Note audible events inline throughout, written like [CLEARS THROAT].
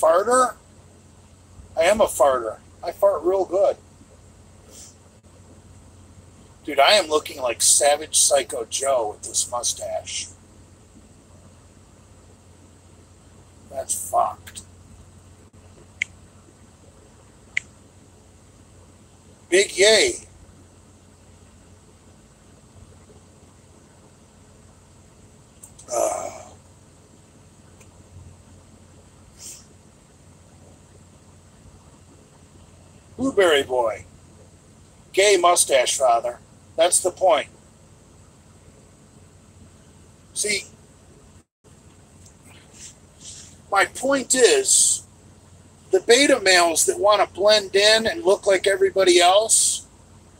Farter? I am a farter. I fart real good. Dude, I am looking like Savage Psycho Joe with this mustache. That's fucked. Big yay. Uh, Blueberry boy. Gay mustache father. That's the point. See, my point is the beta males that want to blend in and look like everybody else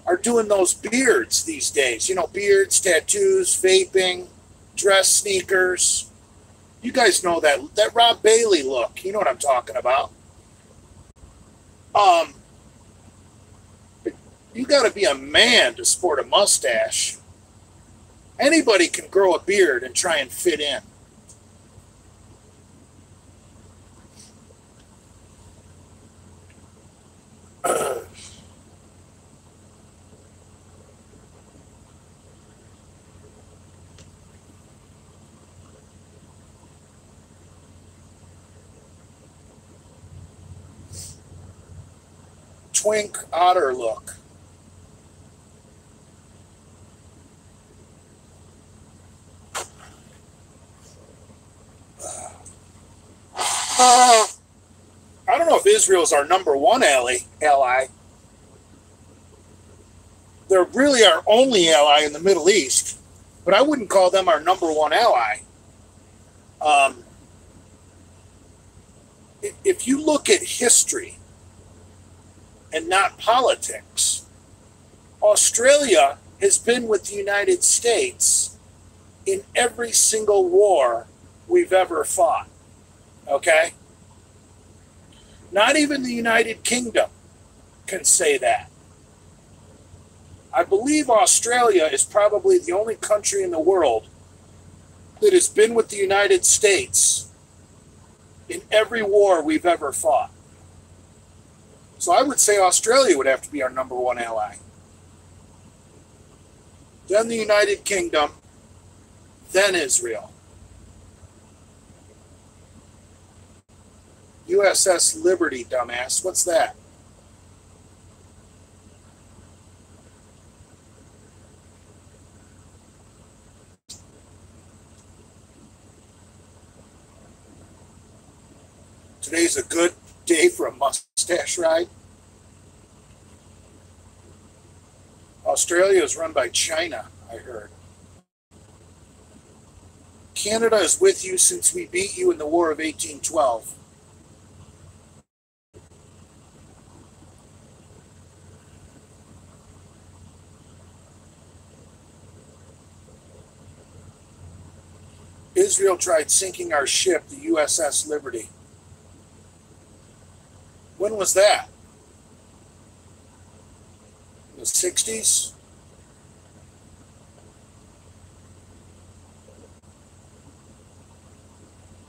are doing those beards these days. You know, beards, tattoos, vaping, dress sneakers. You guys know that that Rob Bailey look. You know what I'm talking about. Um, you got to be a man to sport a mustache. Anybody can grow a beard and try and fit in. Twink otter look. I don't know if Israel is our number one ally. Ally. They're really our only ally in the Middle East, but I wouldn't call them our number one ally. Um, if you look at history and not politics, Australia has been with the United States in every single war we've ever fought. Okay? Not even the United Kingdom can say that. I believe Australia is probably the only country in the world that has been with the United States in every war we've ever fought. So I would say Australia would have to be our number one ally. Then the United Kingdom, then Israel. USS Liberty, dumbass. What's that? Today's a good day for a mustache ride. Australia is run by China, I heard. Canada is with you since we beat you in the War of 1812. Israel tried sinking our ship, the USS Liberty. When was that? In the 60s?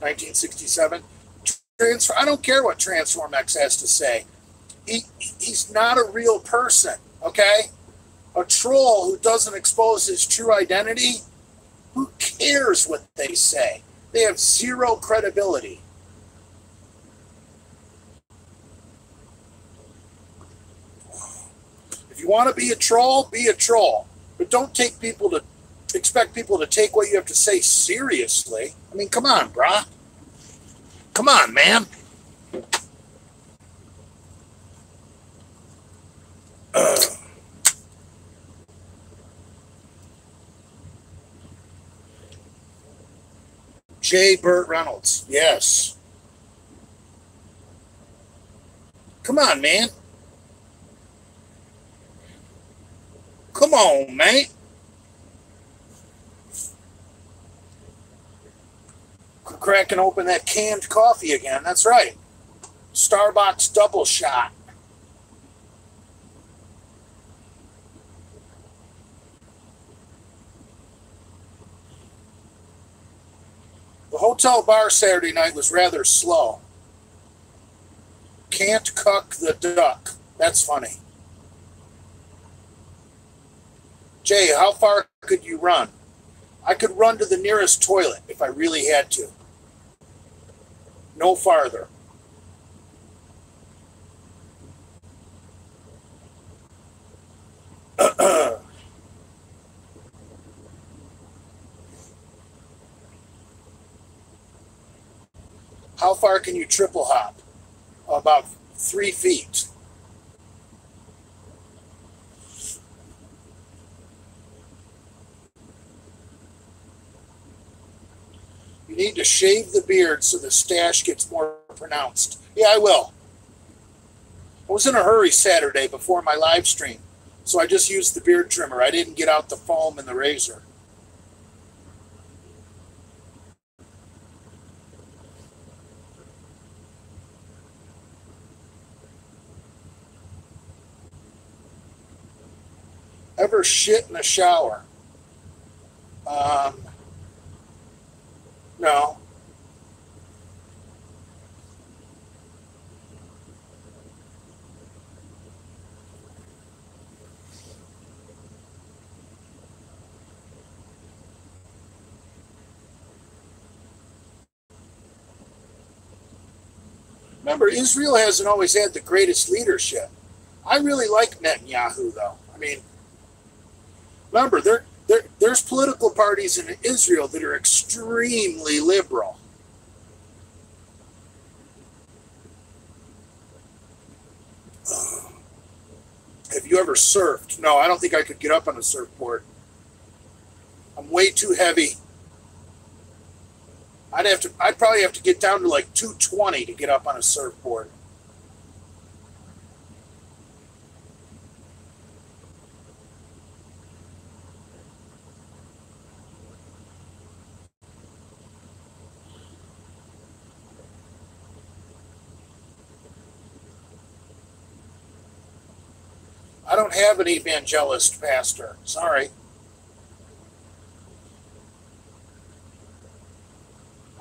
Nineteen sixty-seven. Transfer. I don't care what Transform X has to say. He he's not a real person. Okay, a troll who doesn't expose his true identity who cares what they say? They have zero credibility. If you want to be a troll, be a troll. But don't take people to expect people to take what you have to say seriously. I mean, come on, brah. Come on, man. Uh. [CLEARS THROAT] J. Burt Reynolds. Yes. Come on, man. Come on, man. Cracking open that canned coffee again. That's right. Starbucks double shot. The hotel bar Saturday night was rather slow. Can't cuck the duck. That's funny. Jay, how far could you run? I could run to the nearest toilet if I really had to. No farther. [CLEARS THROAT] How far can you triple hop? About three feet. You need to shave the beard so the stash gets more pronounced. Yeah, I will. I was in a hurry Saturday before my live stream, so I just used the beard trimmer. I didn't get out the foam and the razor. Ever shit in the shower? Um, no. Remember, Israel hasn't always had the greatest leadership. I really like Netanyahu, though. I mean, Remember, there, there, there's political parties in Israel that are extremely liberal. Uh, have you ever surfed? No, I don't think I could get up on a surfboard. I'm way too heavy. I'd have to. I'd probably have to get down to like 220 to get up on a surfboard. I don't have an evangelist pastor. Sorry.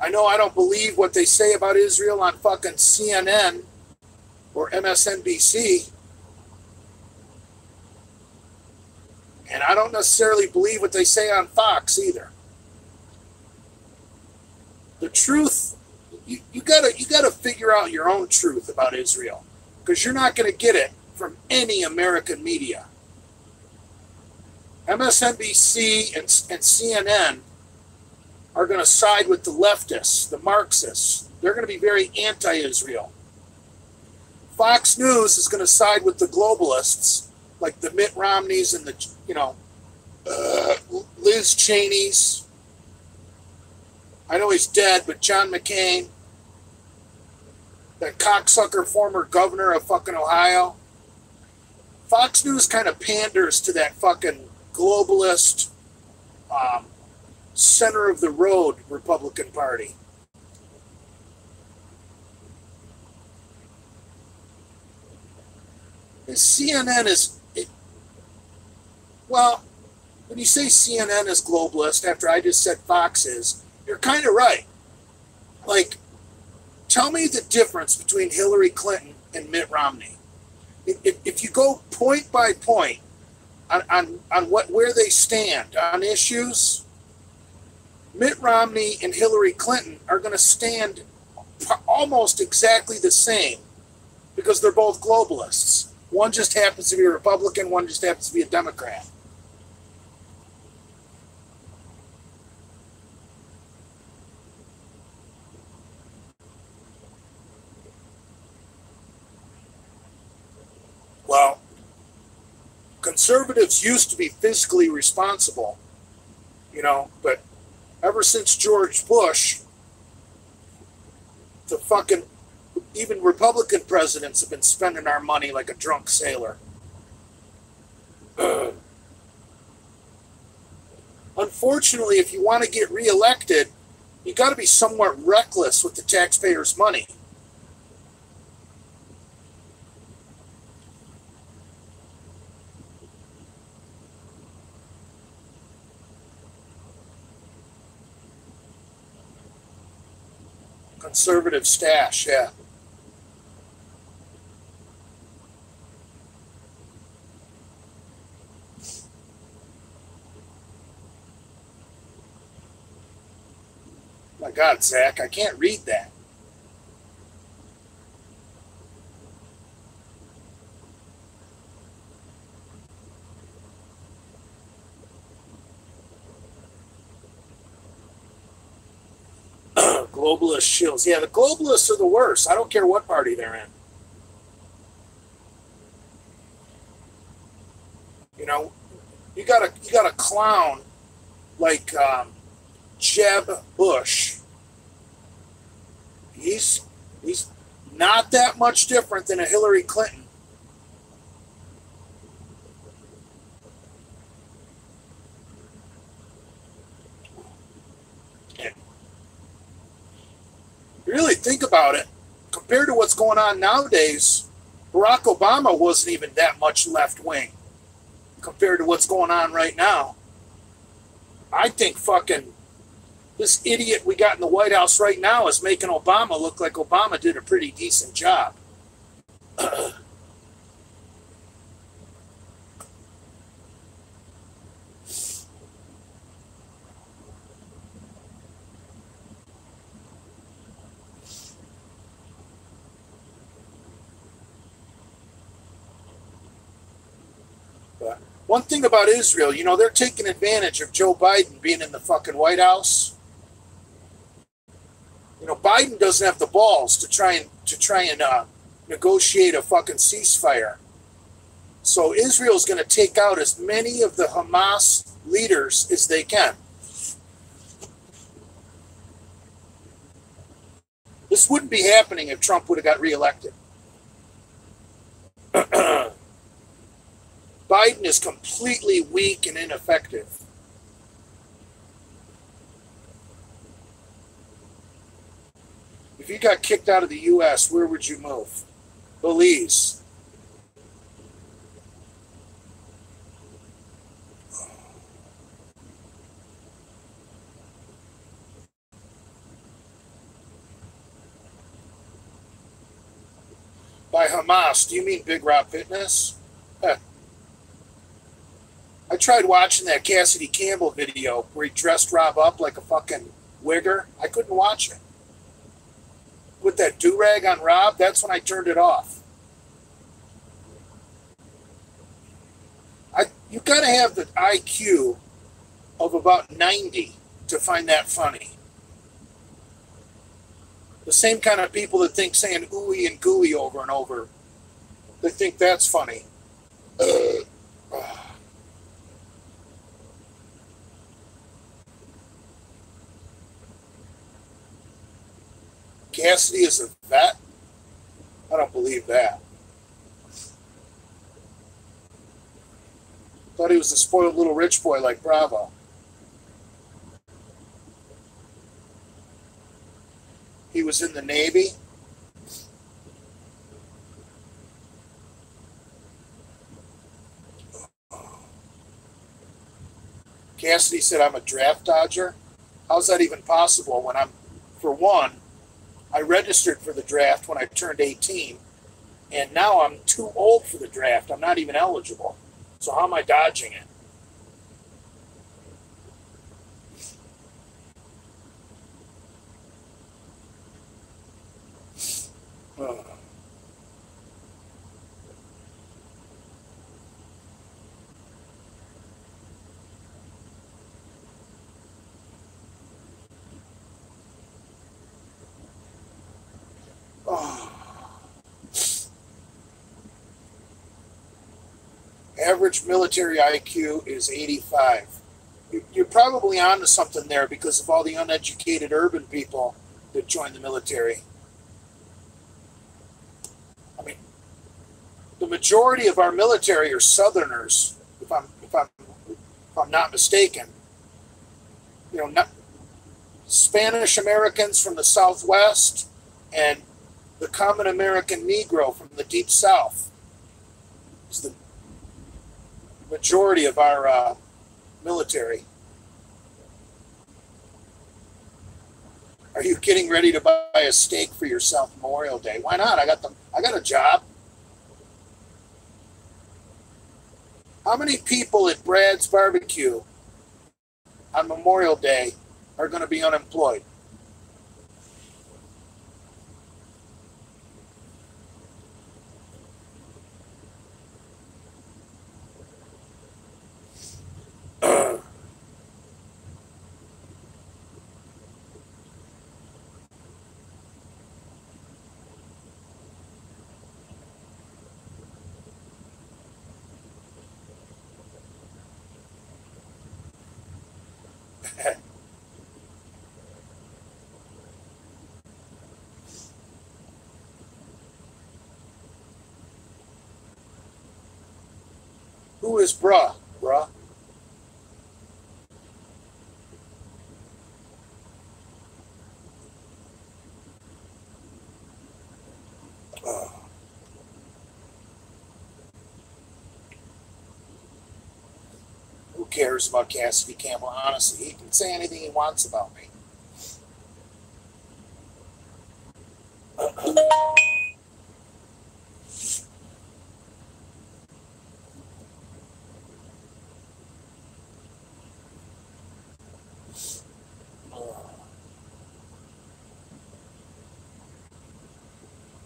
I know I don't believe what they say about Israel on fucking CNN or MSNBC. And I don't necessarily believe what they say on Fox either. The truth, you, you gotta you gotta figure out your own truth about Israel. Because you're not gonna get it from any American media. MSNBC and, and CNN are going to side with the leftists, the Marxists. They're going to be very anti Israel. Fox News is going to side with the globalists, like the Mitt Romneys and the, you know, uh, Liz Cheney's. I know he's dead, but John McCain, that cocksucker former governor of fucking Ohio. Fox News kind of panders to that fucking globalist, um, center of the road Republican Party. And CNN is, it, well, when you say CNN is globalist after I just said Fox is, you're kind of right. Like, tell me the difference between Hillary Clinton and Mitt Romney if, if you go point by point on, on, on what where they stand on issues, Mitt Romney and Hillary Clinton are going to stand almost exactly the same because they're both globalists. One just happens to be a Republican, one just happens to be a Democrat. Well, conservatives used to be fiscally responsible, you know, but ever since George Bush, the fucking even Republican presidents have been spending our money like a drunk sailor. [CLEARS THROAT] Unfortunately, if you want to get reelected, you got to be somewhat reckless with the taxpayers' money. conservative stash, yeah. My God, Zach, I can't read that. Globalist shills. Yeah, the globalists are the worst. I don't care what party they're in. You know, you got a you got a clown like um, Jeb Bush. He's he's not that much different than a Hillary Clinton. Really think about it, compared to what's going on nowadays, Barack Obama wasn't even that much left wing compared to what's going on right now. I think fucking this idiot we got in the White House right now is making Obama look like Obama did a pretty decent job. [CLEARS THROAT] One thing about Israel, you know, they're taking advantage of Joe Biden being in the fucking White House. You know, Biden doesn't have the balls to try and to try and uh, negotiate a fucking ceasefire. So Israel's going to take out as many of the Hamas leaders as they can. This wouldn't be happening if Trump would have got reelected. [CLEARS THROAT] Biden is completely weak and ineffective. If you got kicked out of the U.S., where would you move? Belize. By Hamas, do you mean Big Rob Fitness? I tried watching that Cassidy Campbell video where he dressed Rob up like a fucking wigger. I couldn't watch it. With that do rag on Rob, that's when I turned it off. I you gotta have the IQ of about 90 to find that funny. The same kind of people that think saying ooey and gooey over and over, they think that's funny. Uh, [CLEARS THROAT] uh. Cassidy is a vet? I don't believe that. Thought he was a spoiled little rich boy like Bravo. He was in the Navy. Cassidy said, I'm a draft dodger. How's that even possible when I'm, for one, I registered for the draft when I turned 18, and now I'm too old for the draft. I'm not even eligible. So how am I dodging it? Average military IQ is 85. You're probably onto something there because of all the uneducated urban people that join the military. I mean, the majority of our military are Southerners, if I'm if I'm if I'm not mistaken. You know, not, Spanish Americans from the Southwest and the common American Negro from the Deep South. It's the majority of our uh, military. Are you getting ready to buy a steak for yourself Memorial Day? Why not? I got the I got a job. How many people at Brad's Barbecue on Memorial Day are going to be unemployed? Who is Bra? Bra? Cares about Cassidy Campbell? Honestly, he can say anything he wants about me.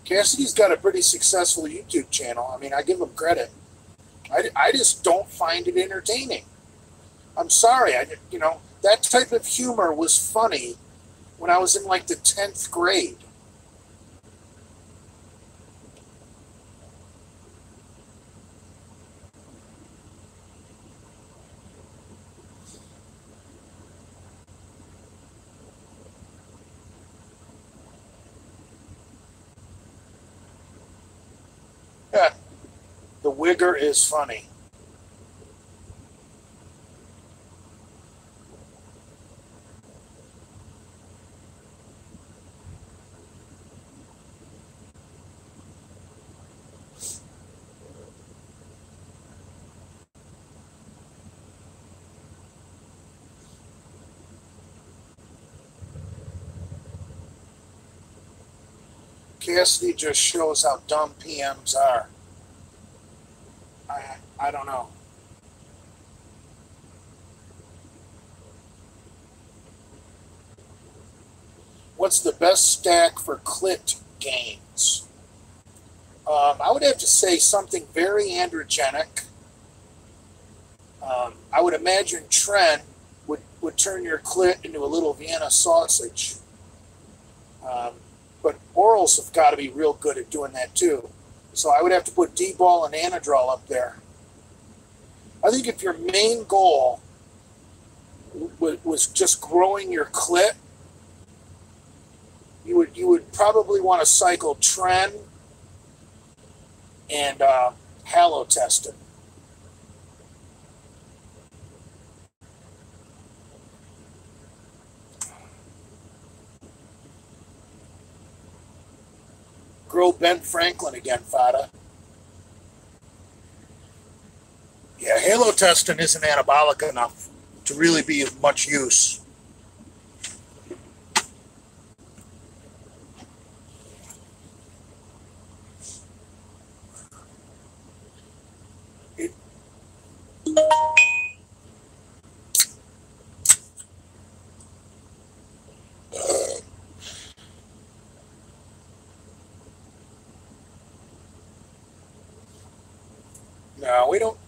Cassidy's got a pretty successful YouTube channel. I mean, I give him credit. I, I just don't find it entertaining. I'm sorry. I, you know, that type of humor was funny when I was in like the 10th grade. [LAUGHS] the wigger is funny. Cassidy just shows how dumb PMs are. I, I don't know. What's the best stack for clit gains? Um, I would have to say something very androgenic. Um, I would imagine Tren would, would turn your clit into a little Vienna sausage. Um, orals have got to be real good at doing that too. So I would have to put D ball and Anadrol up there. I think if your main goal was just growing your clit, you would you would probably want to cycle Tren and uh, Halotestin. Grow Ben Franklin again, Fada. Yeah, halotestin isn't anabolic enough to really be of much use. It, No, we don't.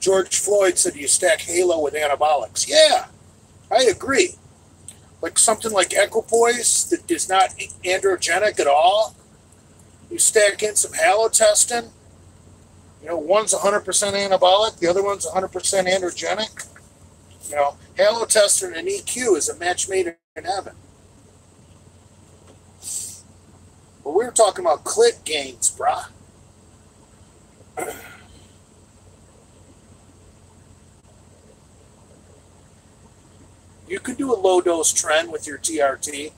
George Floyd said you stack Halo with anabolics. Yeah, I agree. Like something like Equipoise that is not androgenic at all. You stack in some halotestin. You know, one's 100% anabolic, the other one's 100% androgenic. You know, halotestin and EQ is a match made in heaven. But we are talking about clit gains, brah. You could do a low dose tren with your TRT.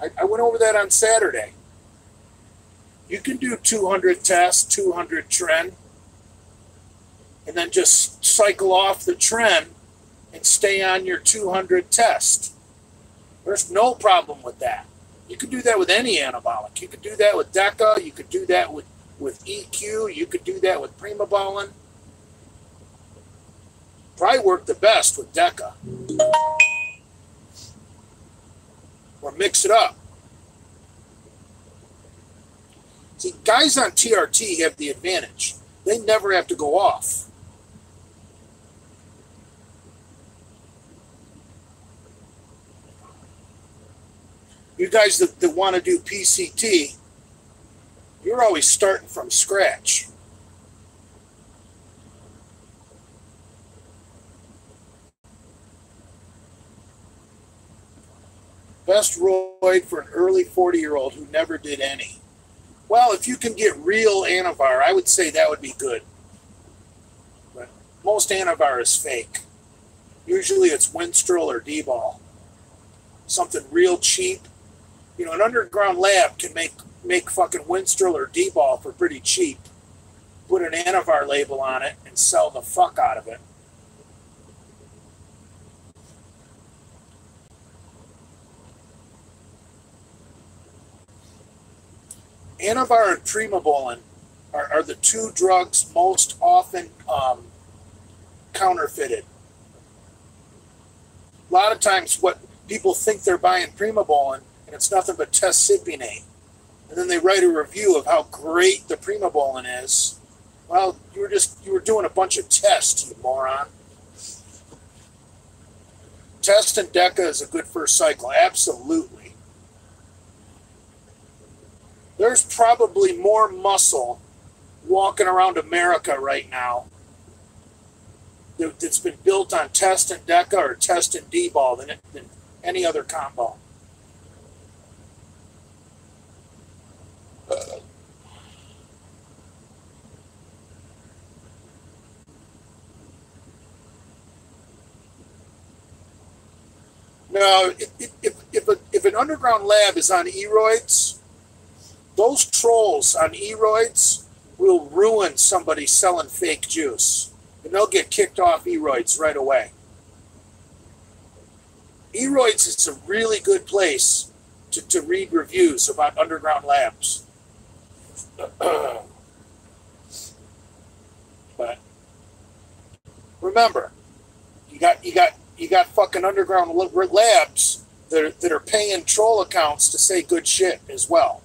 I, I went over that on Saturday. You can do 200 tests, 200 tren, and then just cycle off the tren and stay on your 200 test. There's no problem with that. You could do that with any anabolic. You could do that with DECA. You could do that with with EQ. You could do that with Primobolan. Probably work the best with DECA. Or mix it up. See, guys on TRT have the advantage. They never have to go off. You guys that, that want to do PCT, you're always starting from scratch. Best roid for an early 40 year old who never did any. Well, if you can get real Anavar, I would say that would be good. But most Anavar is fake. Usually it's Winstrol or D ball. Something real cheap you know, an underground lab can make make fucking Winstrol or D-ball for pretty cheap. Put an Anavar label on it and sell the fuck out of it. Anavar and Primobolan are, are the two drugs most often um, counterfeited. A lot of times, what people think they're buying Primobolan, and it's nothing but test-cypionate. And then they write a review of how great the Prima Primobolan is. Well, you were just you were doing a bunch of tests, you moron. Test and Deca is a good first cycle, absolutely there's probably more muscle walking around America right now that's been built on test and deca or test and D ball than, than any other combo. Now, if, if, if, a, if an underground lab is on eroids, those trolls on eroids will ruin somebody selling fake juice. And they'll get kicked off eroids right away. Eroids is a really good place to, to read reviews about underground labs. [CLEARS THROAT] but remember, you got you got you got fucking underground labs that are, that are paying troll accounts to say good shit as well.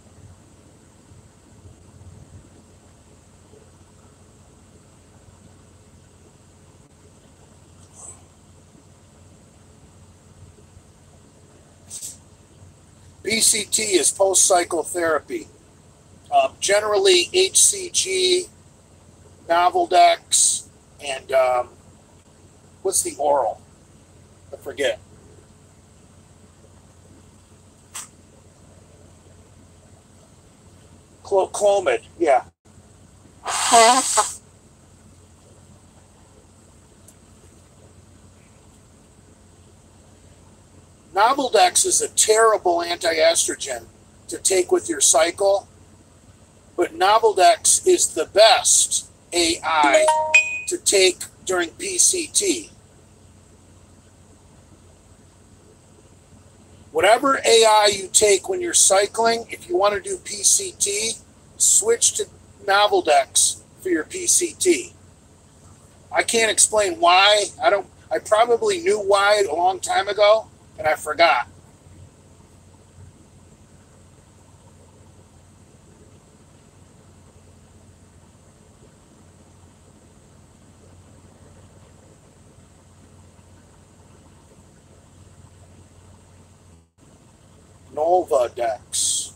PCT is post cycle therapy. Um, generally, HCG, Novaldex, and um, what's the oral? I forget. Clomid, yeah. Novaldex is a terrible anti-estrogen to take with your cycle, but Novaldex is the best AI to take during PCT. Whatever AI you take when you're cycling, if you want to do PCT, switch to Novaldex for your PCT. I can't explain why. I don't. I probably knew why a long time ago, and I forgot. Nolvadex.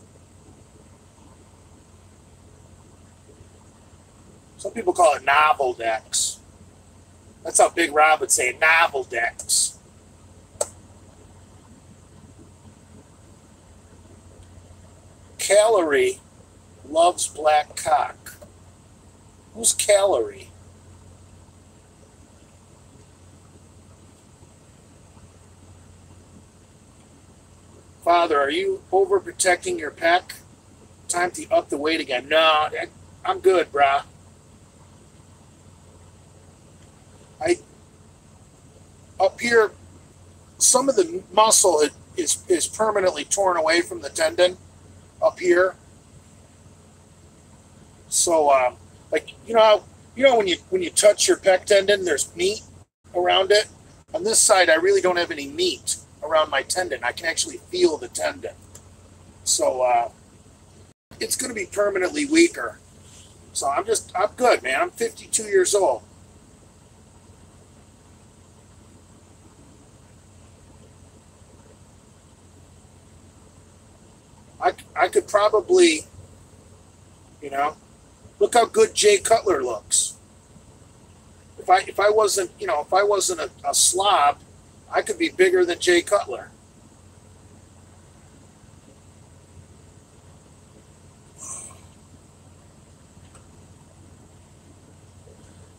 Some people call it novel decks. That's how Big Rob would say novel decks. Calorie loves black cock. Who's Calorie? Father, are you overprotecting your peck? Time to up the weight again. No, I'm good, brah. I up here, some of the muscle is is permanently torn away from the tendon up here. So, um, like you know, how, you know when you when you touch your pec tendon, there's meat around it. On this side, I really don't have any meat around my tendon. I can actually feel the tendon. So uh, it's going to be permanently weaker. So I'm just I'm good, man. I'm 52 years old. I, I could probably, you know, look how good Jay Cutler looks. If I if I wasn't, you know, if I wasn't a, a slob, I could be bigger than Jay Cutler.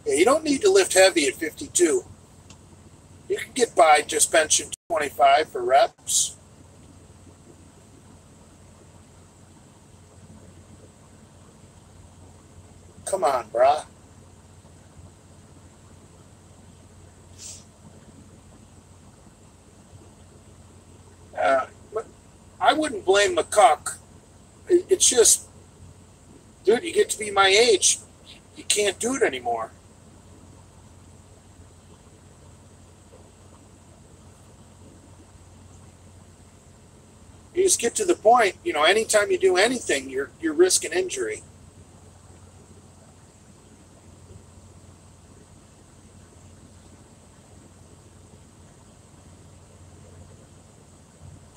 Yeah, you don't need to lift heavy at 52. You can get by just benching 25 for reps. Come on, brah. Uh, I wouldn't blame McCuck. It's just, dude, you get to be my age. You can't do it anymore. You just get to the point, you know, anytime you do anything, you're you're risking injury.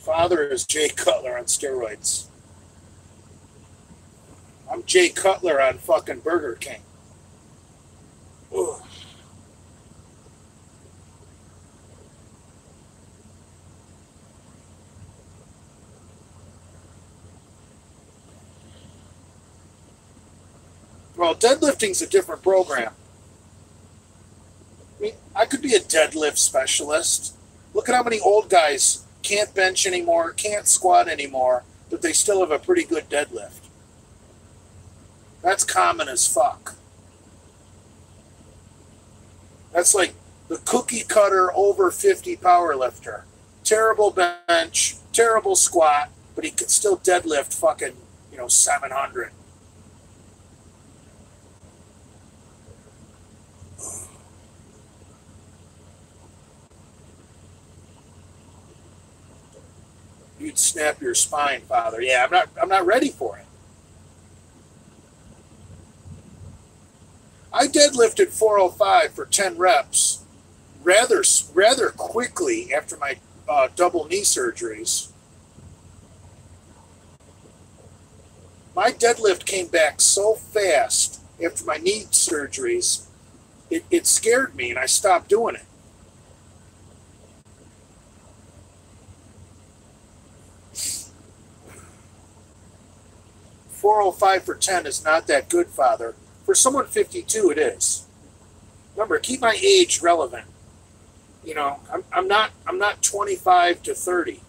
Father is Jay Cutler on steroids. I'm Jay Cutler on fucking Burger King. Well, deadlifting's a different program. I mean, I could be a deadlift specialist. Look at how many old guys can't bench anymore, can't squat anymore, but they still have a pretty good deadlift. That's common as fuck. That's like the cookie cutter over 50 power lifter. Terrible bench, terrible squat, but he could still deadlift fucking, you know, 700. You'd snap your spine, Father. Yeah, I'm not. I'm not ready for it. I deadlifted 405 for 10 reps, rather rather quickly after my uh, double knee surgeries. My deadlift came back so fast after my knee surgeries, it, it scared me, and I stopped doing it. 405 for 10 is not that good, Father. For someone 52, it is. Remember, keep my age relevant. You know, I'm, I'm not I'm not 25 to 30.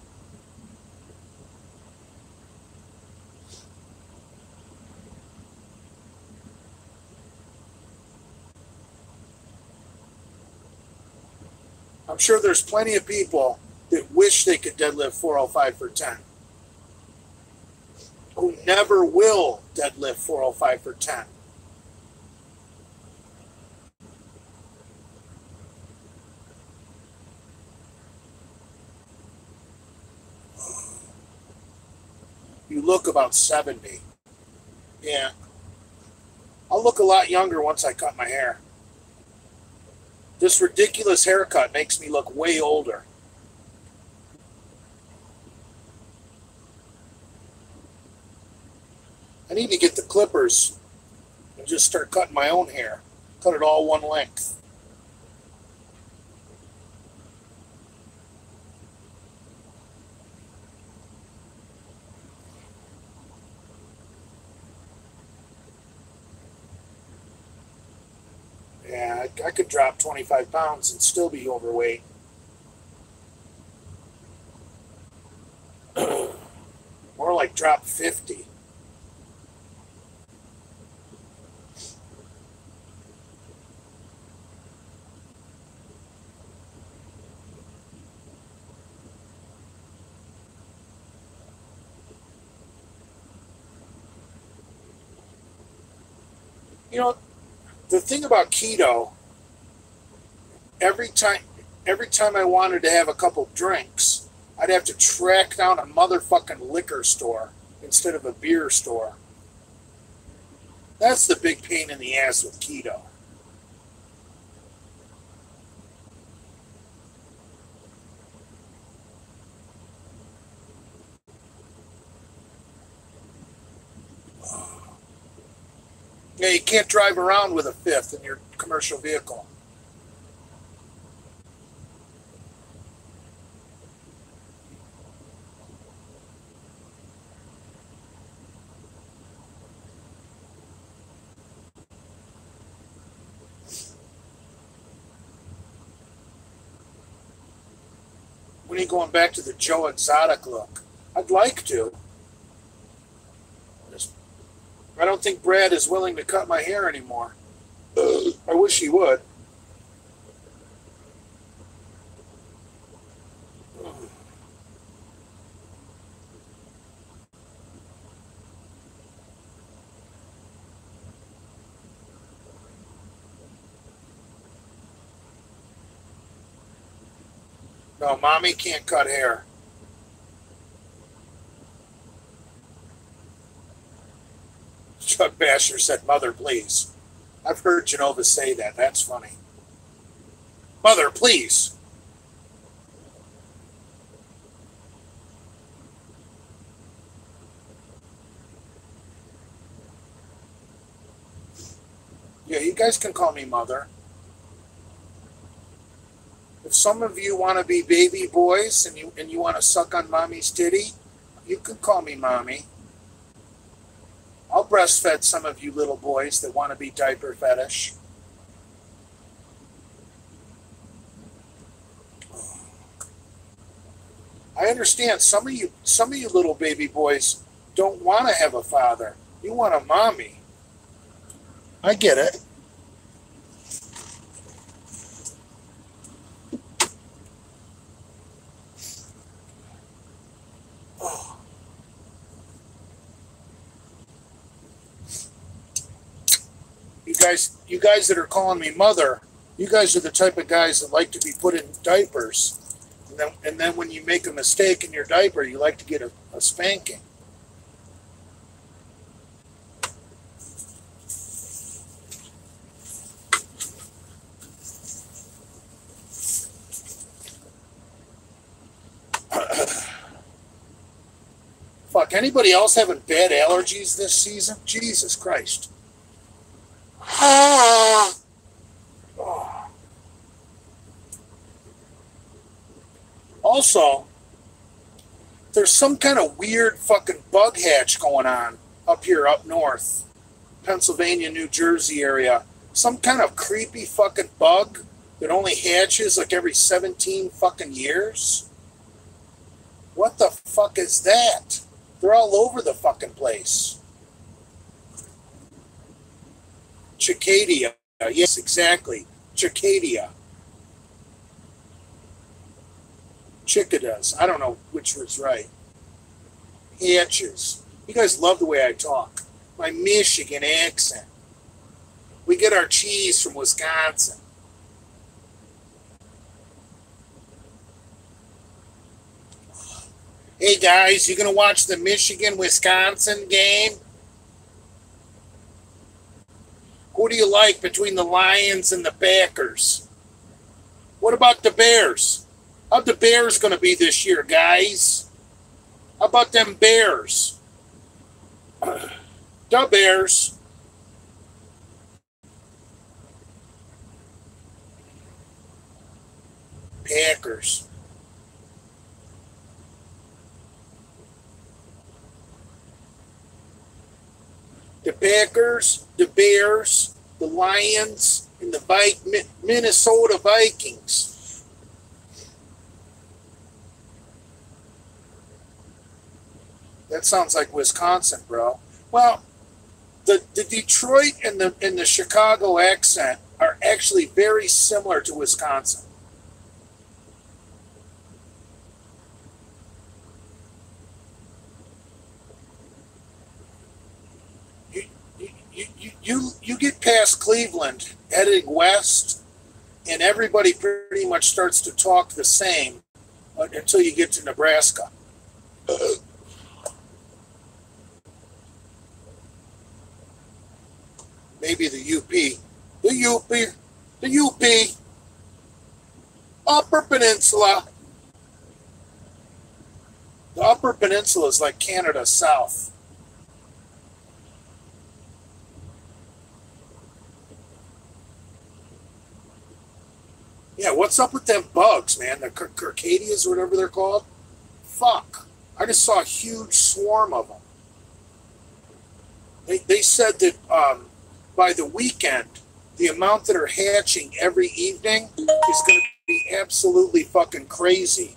I'm sure there's plenty of people that wish they could deadlift 405 for 10 who never will deadlift 405 for 10. You look about 70. Yeah. I'll look a lot younger once I cut my hair. This ridiculous haircut makes me look way older. I need to get the clippers and just start cutting my own hair. Cut it all one length. Yeah, I, I could drop 25 pounds and still be overweight. [CLEARS THROAT] More like drop 50. You know, the thing about keto, every time every time I wanted to have a couple drinks, I'd have to track down a motherfucking liquor store instead of a beer store. That's the big pain in the ass with keto. You you can't drive around with a fifth in your commercial vehicle. When are you going back to the Joe Exotic look? I'd like to. I don't think Brad is willing to cut my hair anymore. I wish he would. No, mommy can't cut hair. Basher said, Mother, please. I've heard Genova say that. That's funny. Mother, please. Yeah, you guys can call me Mother. If some of you want to be baby boys and you and you want to suck on mommy's titty, you can call me mommy. Breastfed some of you little boys that want to be diaper fetish. I understand some of you some of you little baby boys don't want to have a father. You want a mommy. I get it. Guys, you guys that are calling me mother, you guys are the type of guys that like to be put in diapers. And then, and then when you make a mistake in your diaper, you like to get a, a spanking. [COUGHS] Fuck, anybody else having bad allergies this season? Jesus Christ. [SIGHS] Also, there's some kind of weird fucking bug hatch going on up here, up north, Pennsylvania, New Jersey area. Some kind of creepy fucking bug that only hatches like every 17 fucking years. What the fuck is that? They're all over the fucking place. Cicadia. Yes, exactly. Cicadia. Chicadas. I don't know which was right. Hatches. You guys love the way I talk. My Michigan accent. We get our cheese from Wisconsin. Hey guys, you gonna watch the Michigan Wisconsin game? Who do you like between the Lions and the Packers? What about the Bears? How the Bears going to be this year, guys? How about them Bears? [CLEARS THROAT] the Bears. Packers. The Packers, the Bears, the Lions, and the Minnesota Vikings. That sounds like Wisconsin, bro. Well, the, the Detroit and the and the Chicago accent are actually very similar to Wisconsin. You you get past Cleveland, heading west, and everybody pretty much starts to talk the same uh, until you get to Nebraska. Maybe the UP, the UP, the UP, Upper Peninsula. The Upper Peninsula is like Canada South. Yeah, what's up with them bugs, man? The Circadias or whatever they're called? Fuck. I just saw a huge swarm of them. They, they said that um, by the weekend, the amount that are hatching every evening is going to be absolutely fucking crazy.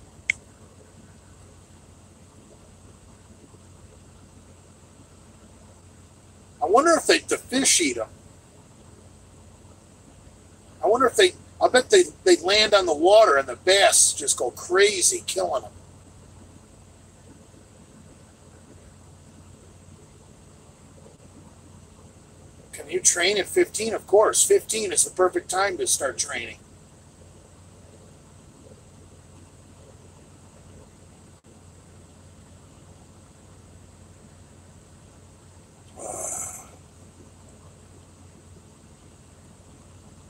I wonder if they, the fish eat them. I wonder if they I bet they they land on the water and the bass just go crazy killing them. Can you train at 15? Of course. 15 is the perfect time to start training.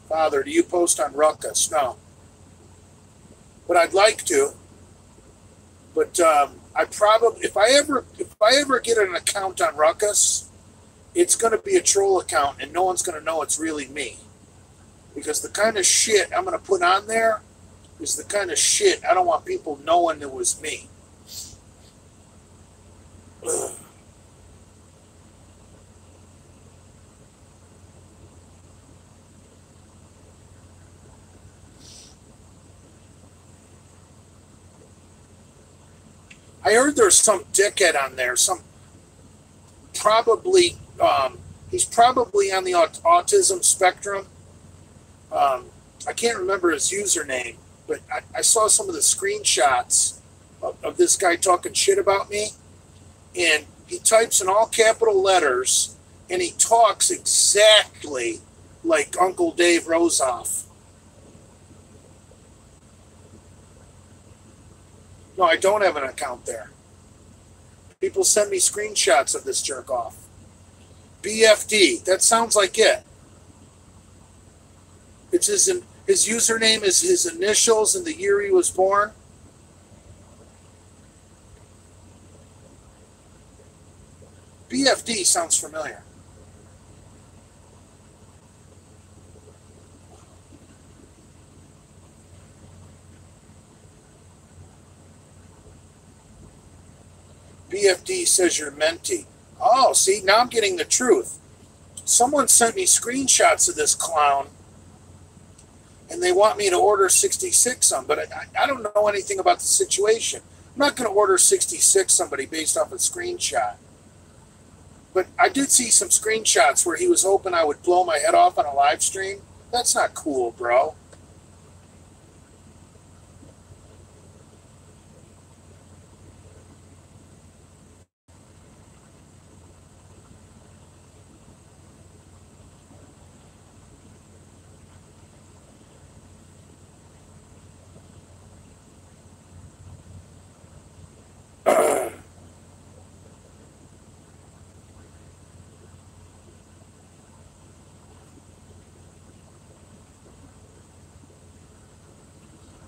Father, do you post on Ruckus? No. But I'd like to. But um, I probably, if I ever, if I ever get an account on Ruckus, it's going to be a troll account, and no one's going to know it's really me, because the kind of shit I'm going to put on there is the kind of shit I don't want people knowing it was me. Ugh. I heard there's some dickhead on there, some probably um, he's probably on the aut- autism spectrum. Um, I can't remember his username, but I, I saw some of the screenshots of, of this guy talking shit about me, and he types in all capital letters, and he talks exactly like Uncle Dave Rozoff. No, I don't have an account there. People send me screenshots of this jerk off. BFD. That sounds like it. It's his his username is his initials and the year he was born. BFD sounds familiar. BFD says you're mentee. Oh, see, now I'm getting the truth. Someone sent me screenshots of this clown and they want me to order 66 on, but I, I don't know anything about the situation. I'm not going to order 66 somebody based off a screenshot. But I did see some screenshots where he was hoping I would blow my head off on a live stream. That's not cool, bro.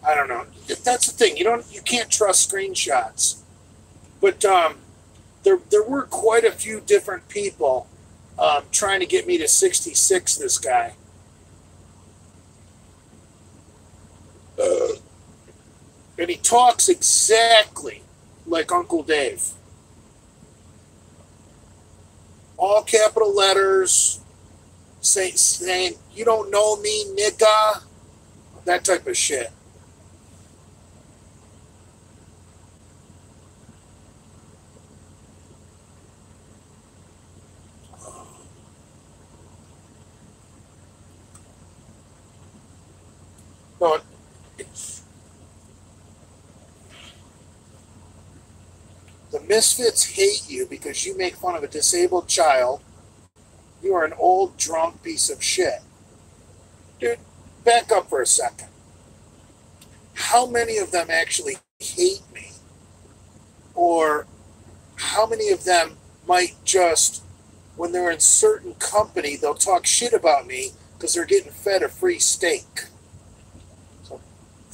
I don't know. That's the thing. You don't. You can't trust screenshots. But um, there there were quite a few different people um, trying to get me to 66. This guy. Uh, and he talks exactly like Uncle Dave. All capital letters, say, saying, You don't know me, nigga. That type of shit. No, it's, the misfits hate you because you make fun of a disabled child. You are an old drunk piece of shit. Dude, back up for a second. How many of them actually hate me? Or how many of them might just, when they're in certain company, they'll talk shit about me because they're getting fed a free steak?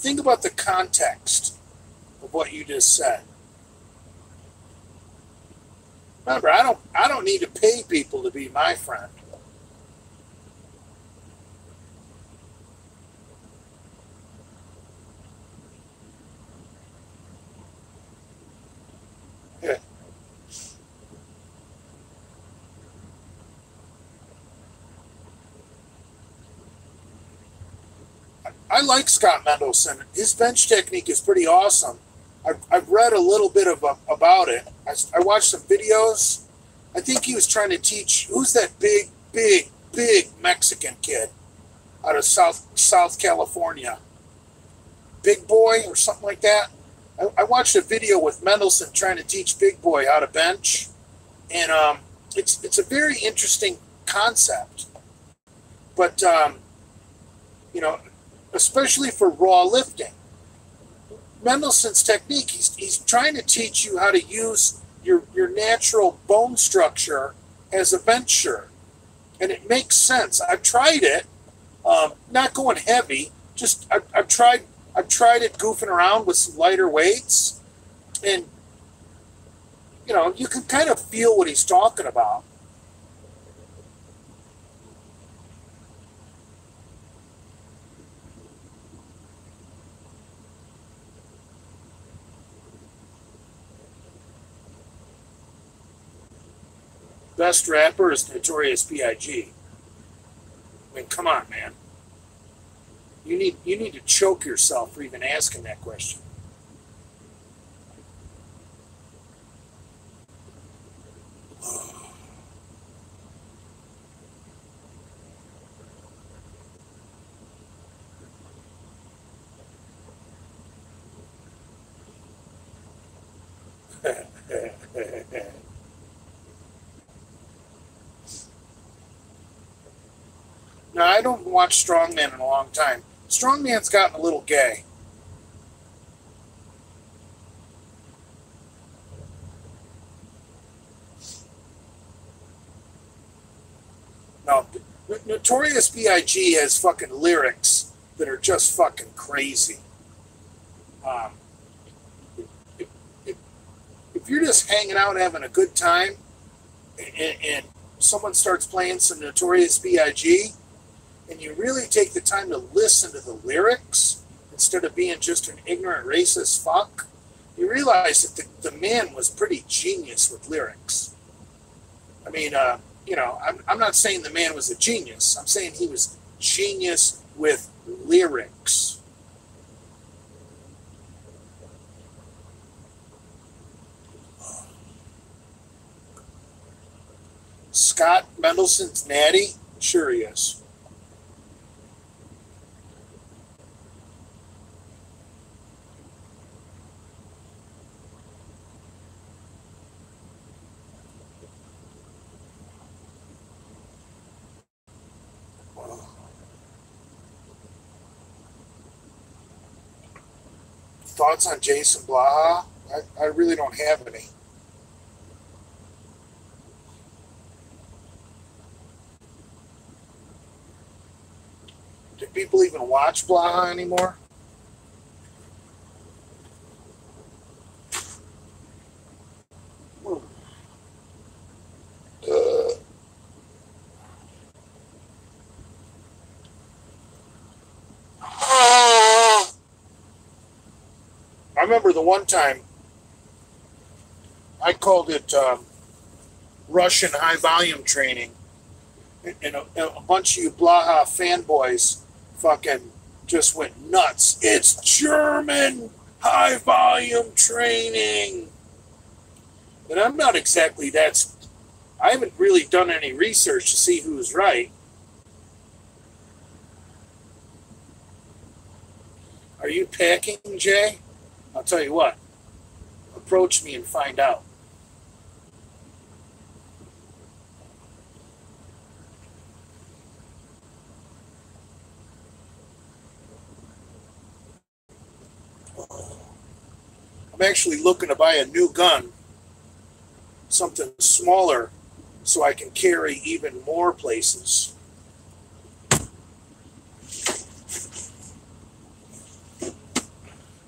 Think about the context of what you just said. Remember, I don't I don't need to pay people to be my friend. I like Scott Mendelson. His bench technique is pretty awesome. I've, I've read a little bit of, about it. I, I watched some videos. I think he was trying to teach who's that big, big, big Mexican kid out of South South California, Big Boy or something like that. I, I watched a video with Mendelson trying to teach Big Boy how to bench, and um, it's it's a very interesting concept. But um, you know, especially for raw lifting, Mendelson's technique, he's, he's trying to teach you how to use your, your natural bone structure as a bencher. And it makes sense. I've tried it, um, not going heavy, just I've, I've tried I've tried it goofing around with some lighter weights, and you know, you can kind of feel what he's talking about. Best rapper is Notorious B.I.G. I mean, come on, man. You need you need to choke yourself for even asking that question. [SIGHS] [LAUGHS] Now, I don't watch Strongman in a long time. Strongman's gotten a little gay. No, Notorious B.I.G. has fucking lyrics that are just fucking crazy. Um, if, if, if you're just hanging out having a good time and, and someone starts playing some Notorious B.I.G., and you really take the time to listen to the lyrics instead of being just an ignorant racist fuck, you realize that the, the man was pretty genius with lyrics. I mean, uh, you know, I'm, I'm not saying the man was a genius. I'm saying he was genius with lyrics. Scott Mendelson's natty? Sure he is. Thoughts on Jason Blaha? I, I really don't have any. Do people even watch Blaha anymore? Remember the one time I called it um, Russian high volume training, and a, a, bunch of you Blaha fanboys fucking just went nuts. It's German high volume training. And I'm not exactly that. I haven't really done any research to see who's right. Are you packing, Jay? I'll tell you what, approach me and find out. I'm actually looking to buy a new gun, something smaller, so I can carry even more places.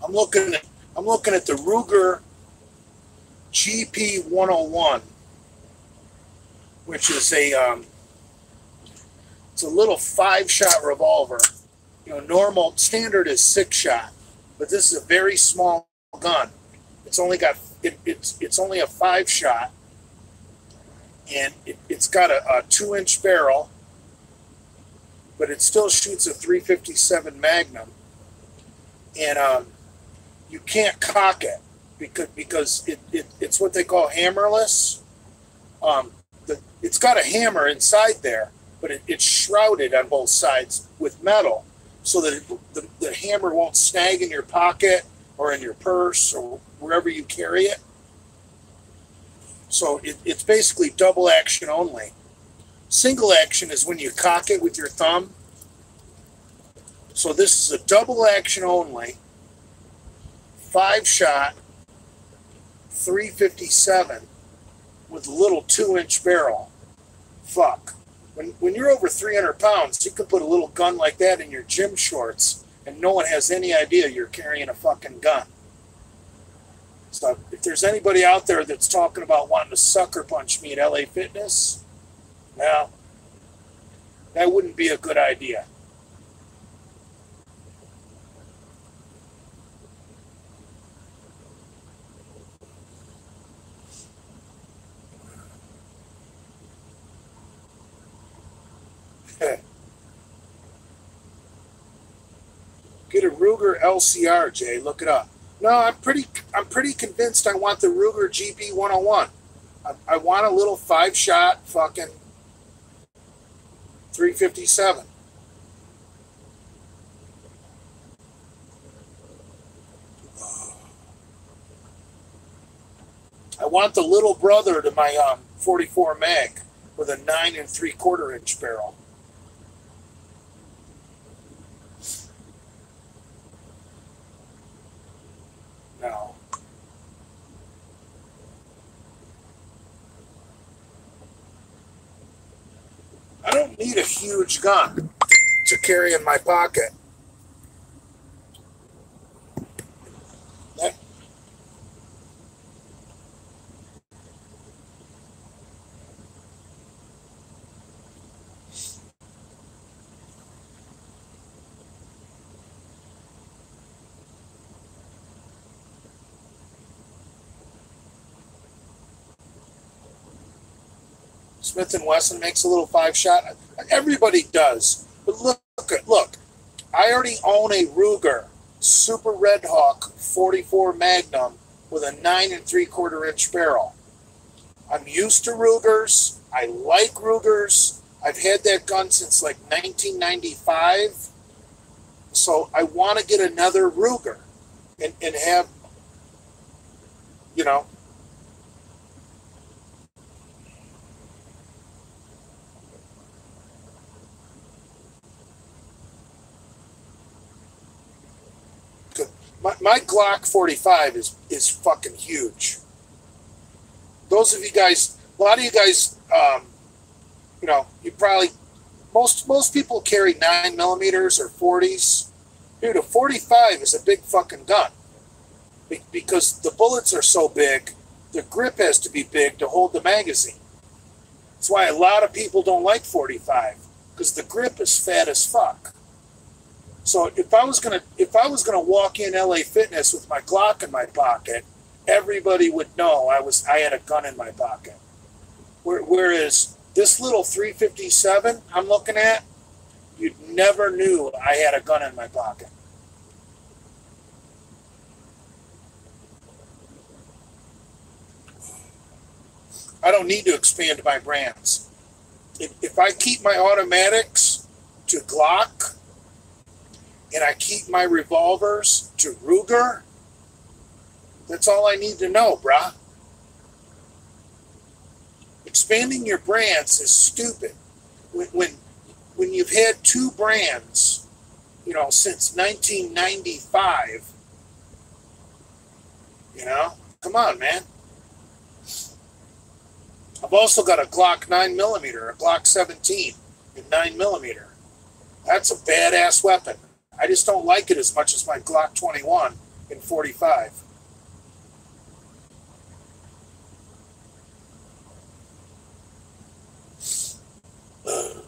I'm looking at I'm looking at the Ruger GP 101, which is a um, it's a little five shot revolver. You know, normal standard is six shot, but this is a very small gun. It's only got it, it's it's only a five shot, and it, has got a, a two inch barrel, but it still shoots a 357 Magnum, and um, you can't cock it because because it, it, it's what they call hammerless. um, the, it's got a hammer inside there, but it, it's shrouded on both sides with metal so that it, the, the hammer won't snag in your pocket or in your purse or wherever you carry it. So it, it's basically double action only. Single action is when you cock it with your thumb. So this is a double action only, five shot, 357 with a little two inch barrel. Fuck. When, when you're over 300 pounds, you can put a little gun like that in your gym shorts and no one has any idea you're carrying a fucking gun. So if there's anybody out there that's talking about wanting to sucker punch me at LA Fitness, well, that wouldn't be a good idea. Get a Ruger LCR, Jay. Look it up. No, I'm pretty. I'm pretty convinced. I want the Ruger GB 101. I, I want a little five shot fucking 357. I want the little brother to my um, 44 mag with a nine and three quarter inch barrel. Now. I don't need a huge gun to carry in my pocket. Smith and Wesson makes a little five shot. Everybody does. But look, look, I already own a Ruger Super Redhawk 44 Magnum with a nine and three quarter inch barrel. I'm used to Rugers. I like Rugers. I've had that gun since like 1995. So I want to get another Ruger and, and have, you know, my, my Glock 45 is is fucking huge. Those of you guys, a lot of you guys, um, you know, you probably most most people carry nine millimeters or 40s. Dude, a 45 is a big fucking gun because the bullets are so big. The grip has to be big to hold the magazine. That's why a lot of people don't like 45 because the grip is fat as fuck. So if I was gonna if I was gonna walk in LA Fitness with my Glock in my pocket, everybody would know I was I had a gun in my pocket. Whereas this little 357 I'm looking at, you never knew I had a gun in my pocket. I don't need to expand my brands. If, if I keep my automatics to Glock and I keep my revolvers to Ruger, that's all I need to know, brah. Expanding your brands is stupid. When, when, when you've had two brands, you know, since 1995, you know, come on, man. I've also got a Glock 9 millimeter, a Glock 17 in 9 millimeter. That's a badass weapon. I just don't like it as much as my Glock 21 in 45. [SIGHS]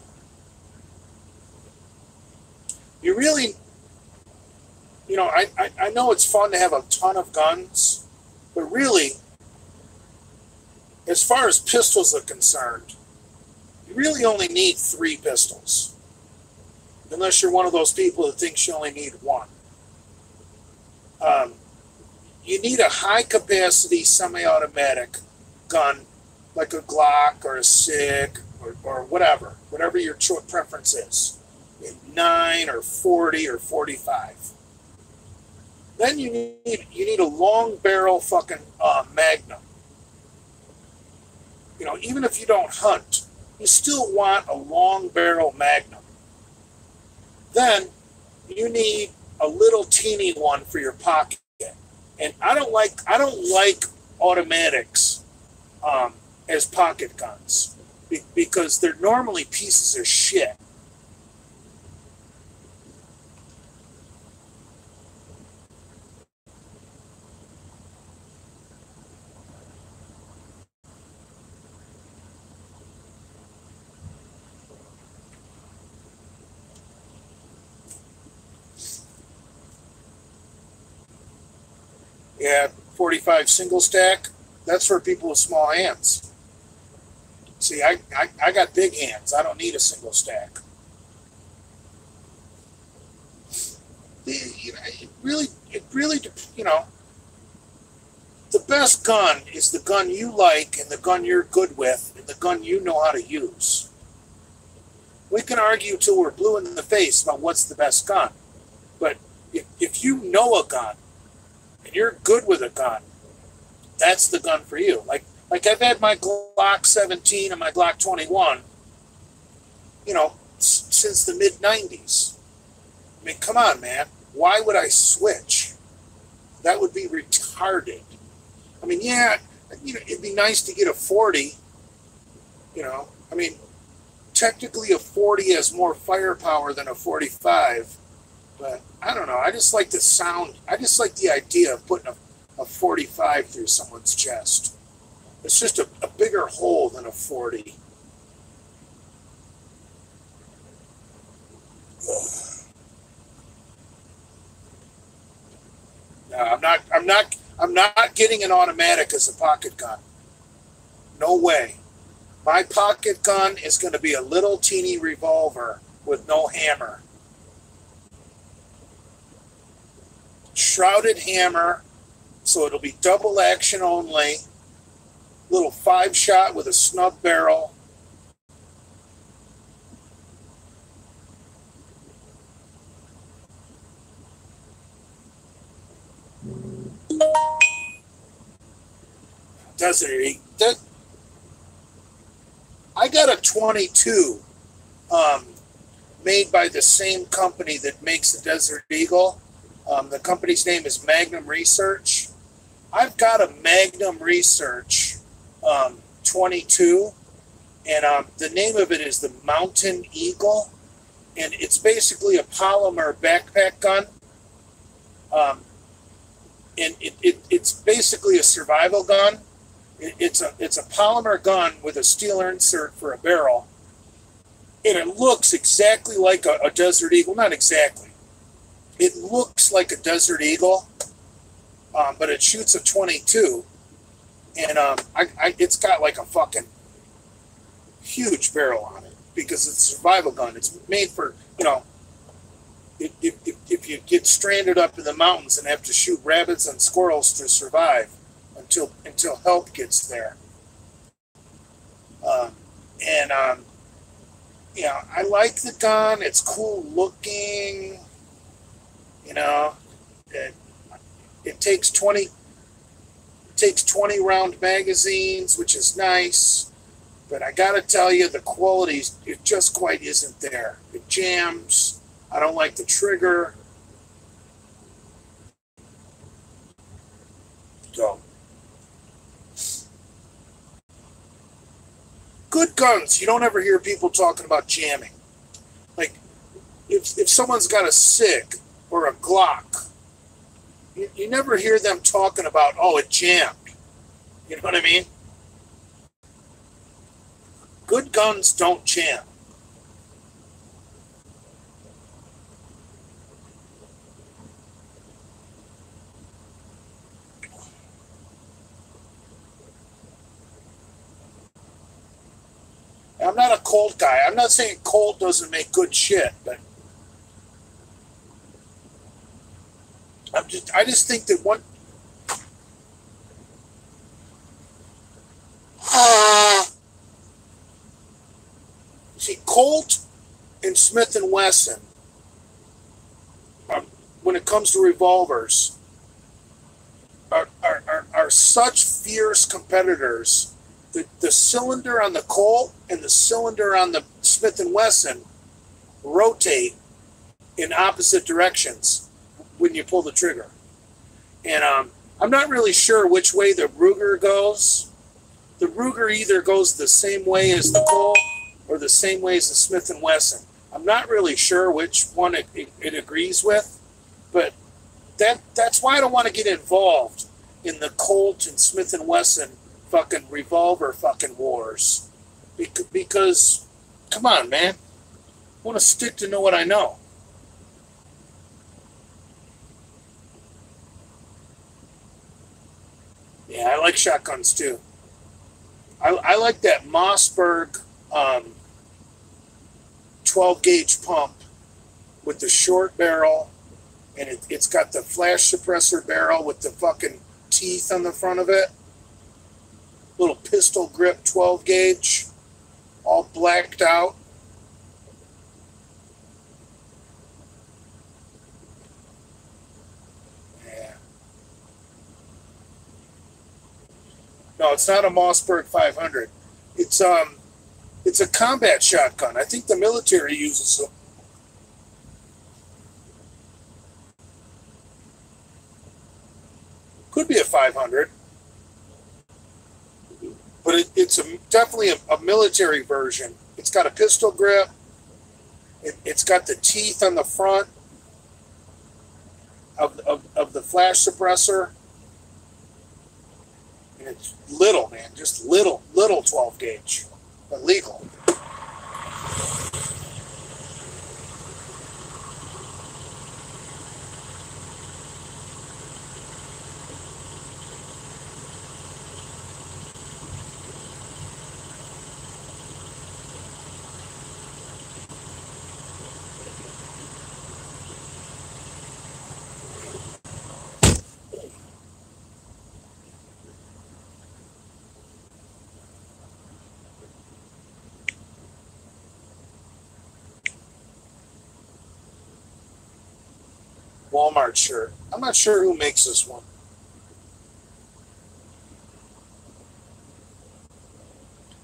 You really, you know, I, I, I know it's fun to have a ton of guns, but really, as far as pistols are concerned, you really only need three pistols unless you're one of those people that thinks you only need one. Um, you need a high capacity semi automatic gun like a Glock or a SIG or, or whatever, whatever your preference is, nine or forty or forty-five. Then you need you need a long barrel fucking uh, Magnum. You know, even if you don't hunt, you still want a long barrel Magnum. Then you need a little teeny one for your pocket. And I don't like I don't like automatics um, as pocket guns because they're normally pieces of shit. Yeah, 45 single stack. That's for people with small hands. See, I, I, I got big hands. I don't need a single stack. You know, it really, it really, you know, the best gun is the gun you like and the gun you're good with and the gun you know how to use. We can argue till we're blue in the face about what's the best gun. But if, if you know a gun and you're good with a gun, that's the gun for you. Like like I've had my Glock 17 and my Glock 21, you know, s- since the mid 90s. I mean, come on, man. Why would I switch? That would be retarded. I mean, yeah, you know, it'd be nice to get a 40. You know, I mean, technically a 40 has more firepower than a 45 but I don't know. I just like the sound. I just like the idea of putting a, a 45 through someone's chest. It's just a, a bigger hole than a 40. No, I'm not. I'm not. I'm not getting an automatic as a pocket gun. No way. My pocket gun is going to be a little teeny revolver with no hammer. Shrouded hammer, so it'll be double action only. Little five shot with a snub barrel. Desert Eagle. I got a 22 um, made by the same company that makes the Desert Eagle um, the company's name is Magnum Research. I've got a Magnum Research um, 22, and um, the name of it is the Mountain Eagle, and it's basically a polymer backpack gun. Um, and it, it, it's basically a survival gun. It, it's a it's a polymer gun with a steel insert for a barrel, and it looks exactly like a, a Desert Eagle. Not exactly it looks like a Desert Eagle, um, but it shoots a 22, and um, I, I, it's got like a fucking huge barrel on it because it's a survival gun. It's made for you know. If, if, if you get stranded up in the mountains and have to shoot rabbits and squirrels to survive until until help gets there, um, and um, you know, I like the gun. It's cool looking. You know, it, it takes 20 it takes 20 round magazines, which is nice. But I got to tell you, the quality it just quite isn't there. It jams. I don't like the trigger. So, good guns. You don't ever hear people talking about jamming. Like, if, if someone's got a SIG or a Glock, you, you never hear them talking about, oh, it jammed. You know what I mean? Good guns don't jam. I'm not a Colt guy. I'm not saying Colt doesn't make good shit, but I'm just, I just think that one. Uh, see, Colt and Smith and Wesson, um, when it comes to revolvers, are, are, are, are such fierce competitors. that the cylinder on the Colt and the cylinder on the Smith and Wesson rotate in opposite directions when you pull the trigger. And um, I'm not really sure which way the Ruger goes. The Ruger either goes the same way as the Colt or the same way as the Smith and Wesson. I'm not really sure which one it, it, it agrees with, but that that's why I don't want to get involved in the Colt and Smith and Wesson fucking revolver fucking wars, because come on, man, I want to stick to know what I know. Yeah, I like shotguns too. I, I like that Mossberg um, 12 gauge pump with the short barrel and it, it's got the flash suppressor barrel with the fucking teeth on the front of it. Little pistol grip 12 gauge, all blacked out. No, it's not a Mossberg 500. It's um it's a combat shotgun. I think the military uses them. Could be a 500, but it, it's a, definitely a, a, military version. It's got a pistol grip. It, has got the teeth on the front of, of, of the flash suppressor. Little, man, just little, little 12 gauge illegal. Walmart shirt. I'm not sure who makes this one.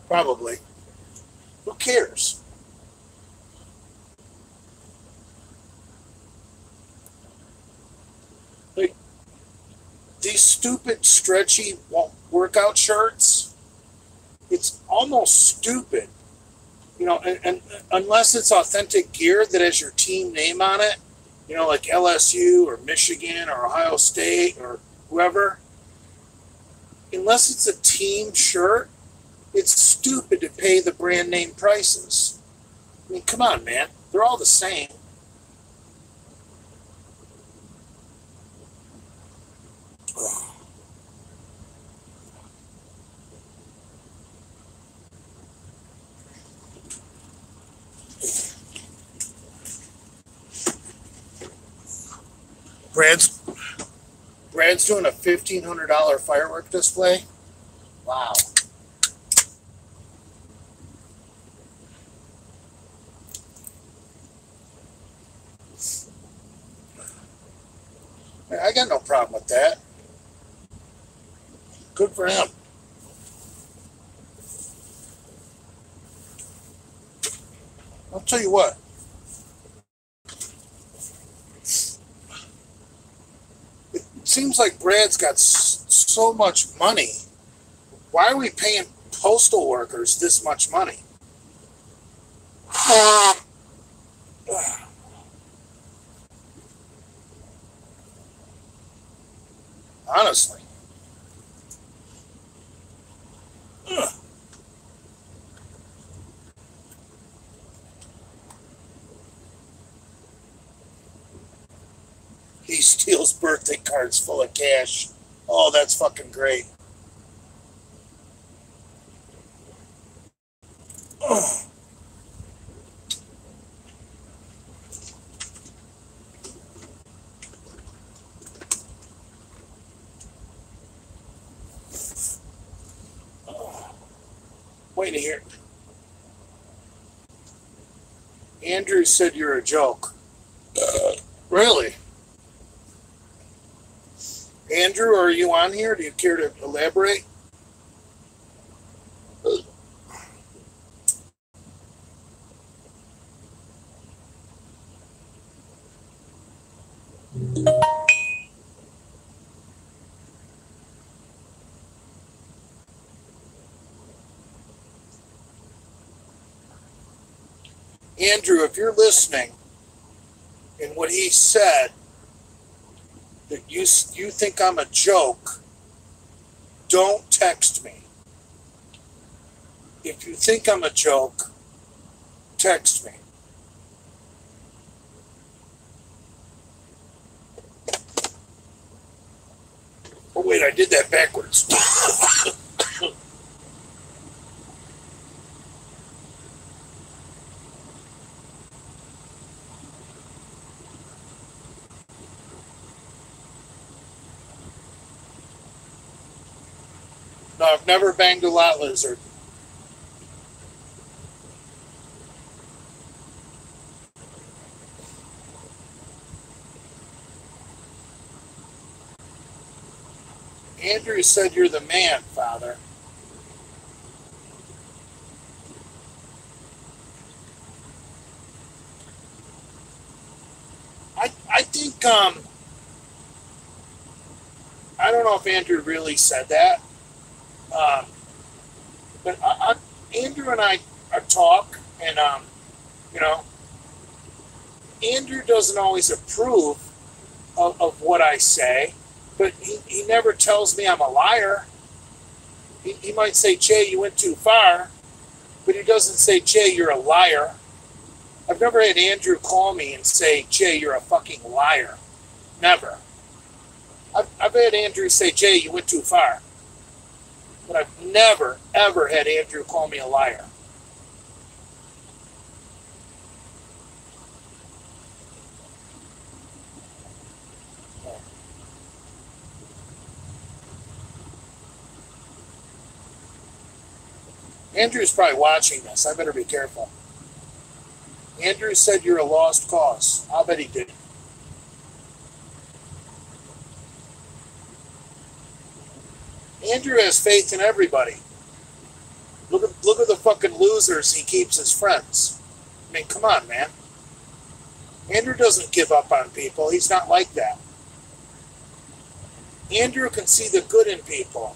Probably. Who cares? Like, these stupid, stretchy workout shirts, it's almost stupid. You know, and, and unless it's authentic gear that has your team name on it, you know, like LSU or Michigan or Ohio State or whoever, unless it's a team shirt, it's stupid to pay the brand name prices. I mean, come on, man. They're all the same. Brad's Brad's doing a fifteen hundred dollar firework display. Wow. I got no problem with that. Good for him. I'll tell you what. Seems like Brad's got so much money. Why are we paying postal workers this much money? [SIGHS] Honestly. He steals birthday cards full of cash. Oh, that's fucking great. Oh. Wait to hear. Andrew said you're a joke. really? Andrew, are you on here? Do you care to elaborate? Andrew, if you're listening, and what he said, that you you think I'm a joke, don't text me. If you think I'm a joke, text me. Oh wait, I did that backwards. [LAUGHS] No, I've never banged a lot lizard. Andrew said you're the man, Father. I I think um I don't know if Andrew really said that. Um, but I, I, Andrew and I, talk, and um, you know, Andrew doesn't always approve of, of what I say, but he, he never tells me I'm a liar. He, he might say, Jay, you went too far, but he doesn't say, Jay, you're a liar. I've never had Andrew call me and say, Jay, you're a fucking liar. Never. I've, I've had Andrew say, Jay, you went too far. But I've never, ever had Andrew call me a liar. Andrew's probably watching this. I better be careful. Andrew said you're a lost cause. I'll bet he did. Andrew has faith in everybody. Look at look at the fucking losers he keeps as friends. I mean, come on, man. Andrew doesn't give up on people. He's not like that. Andrew can see the good in people.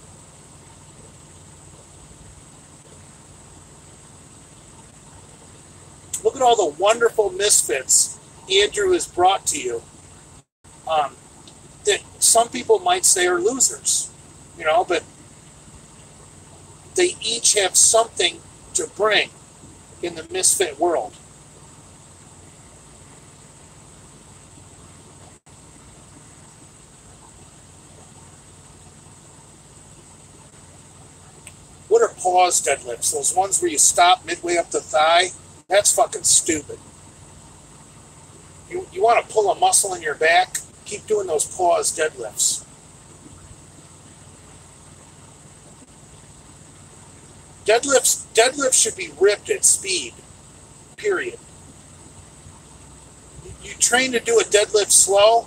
Look at all the wonderful misfits Andrew has brought to you um, that some people might say are losers you know, but they each have something to bring in the misfit world. What are pause deadlifts? Those ones where you stop midway up the thigh? That's fucking stupid. You, you want to pull a muscle in your back? Keep doing those pause deadlifts. Deadlifts deadlifts should be ripped at speed. Period. You train to do a deadlift slow,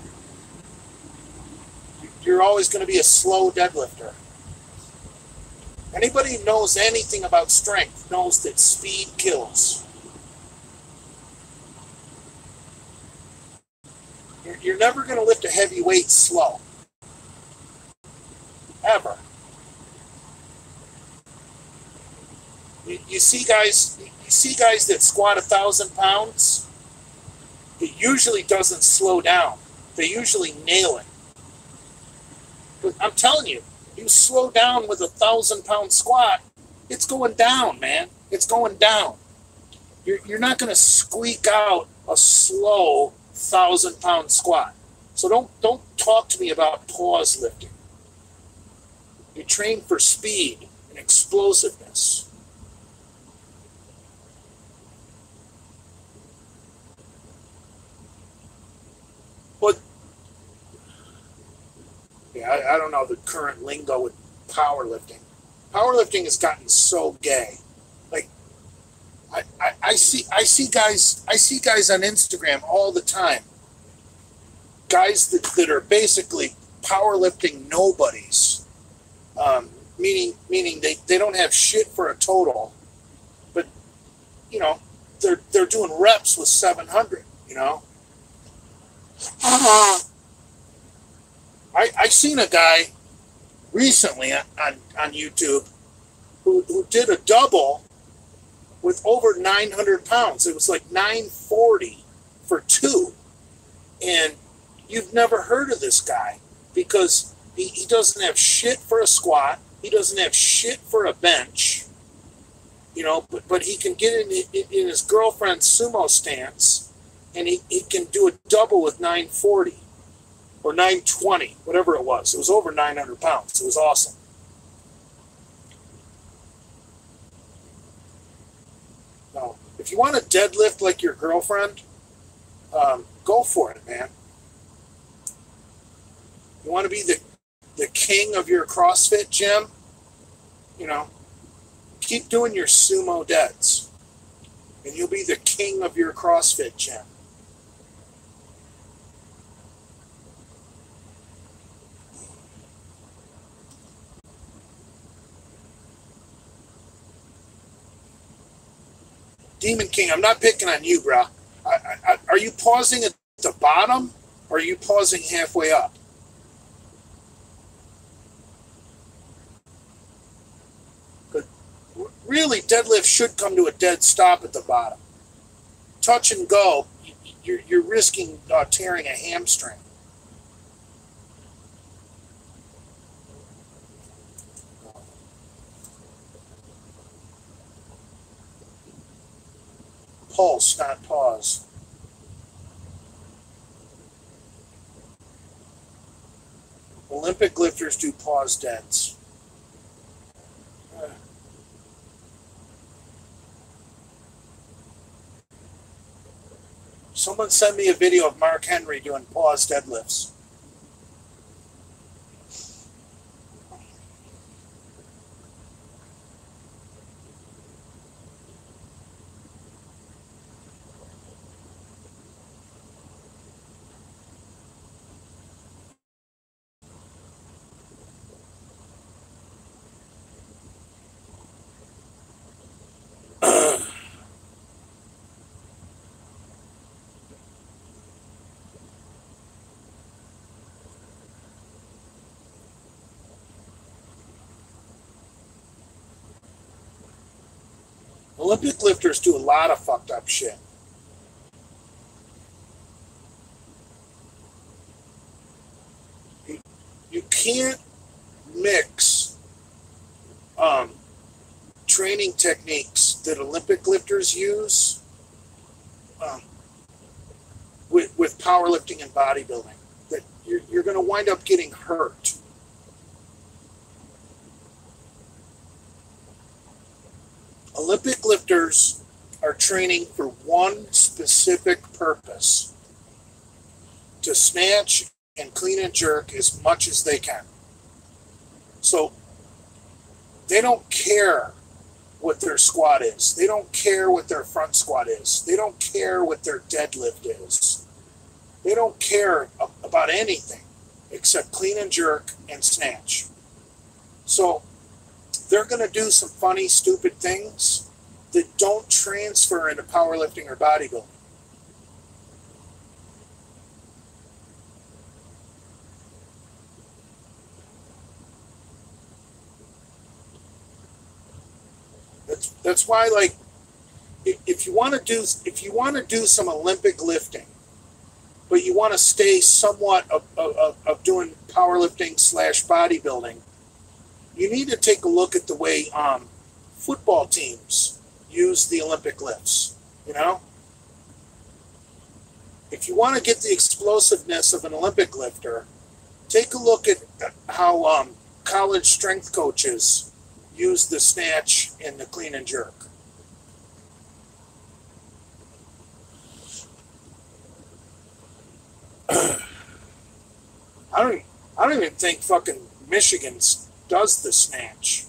you're always going to be a slow deadlifter. Anybody who knows anything about strength knows that speed kills. You're, never going to lift a heavy weight slow. Ever. You, see guys, you see guys that squat a thousand pounds. It usually doesn't slow down. They usually nail it. But I'm telling you, you slow down with a thousand pound squat, it's going down, man. It's going down. You're, you're not going to squeak out a slow thousand pound squat. So don't don't talk to me about pause lifting. You train for speed and explosiveness. Yeah, I, I don't know the current lingo with powerlifting. Powerlifting has gotten so gay. Like, I, I, I see I see guys I see guys on Instagram all the time. Guys that, that are basically powerlifting nobodies. Um, meaning meaning they, they don't have shit for a total. But you know, they're they're doing reps with seven hundred, you know. Uh-huh. I I seen a guy recently on, on, YouTube who, who did a double with over 900 pounds. It was like 940 for two. And you've never heard of this guy because he, he doesn't have shit for a squat. He doesn't have shit for a bench. You know, but, but he can get in, in, in his girlfriend's sumo stance and he, he can do a double with 940 or 920, whatever it was. It was over 900 pounds. It was awesome. Now, if you want to deadlift like your girlfriend, um, go for it, man. You want to be the, the king of your CrossFit gym? You know, keep doing your sumo deads, and you'll be the king of your CrossFit gym. Demon King, I'm not picking on you, bro. I, I, are you pausing at the bottom or are you pausing halfway up? Really, deadlift should come to a dead stop at the bottom. Touch and go, you're, you're risking uh, tearing a hamstring. Pulse, not pause. Olympic lifters do pause deads. Someone sent me a video of Mark Henry doing pause deadlifts. Olympic lifters do a lot of fucked up shit. You, can't mix um, training techniques that Olympic lifters use um, with, with powerlifting and bodybuilding. That you're, you're going to wind up getting hurt. Olympic lifters are training for one specific purpose to snatch and clean and jerk as much as they can. So they don't care what their squat is. They don't care what their front squat is. They don't care what their deadlift is. They don't care about anything except clean and jerk and snatch. So they're going to do some funny, stupid things that don't transfer into powerlifting or bodybuilding. That's that's why like if, you want to do if you want to do some Olympic lifting, but you want to stay somewhat of, of, of doing powerlifting slash bodybuilding, you need to take a look at the way um, football teams use the Olympic lifts. You know, if you want to get the explosiveness of an Olympic lifter, take a look at how um, college strength coaches use the snatch and the clean and jerk. [CLEARS THROAT] I don't. I don't even think fucking Michigan's does the snatch.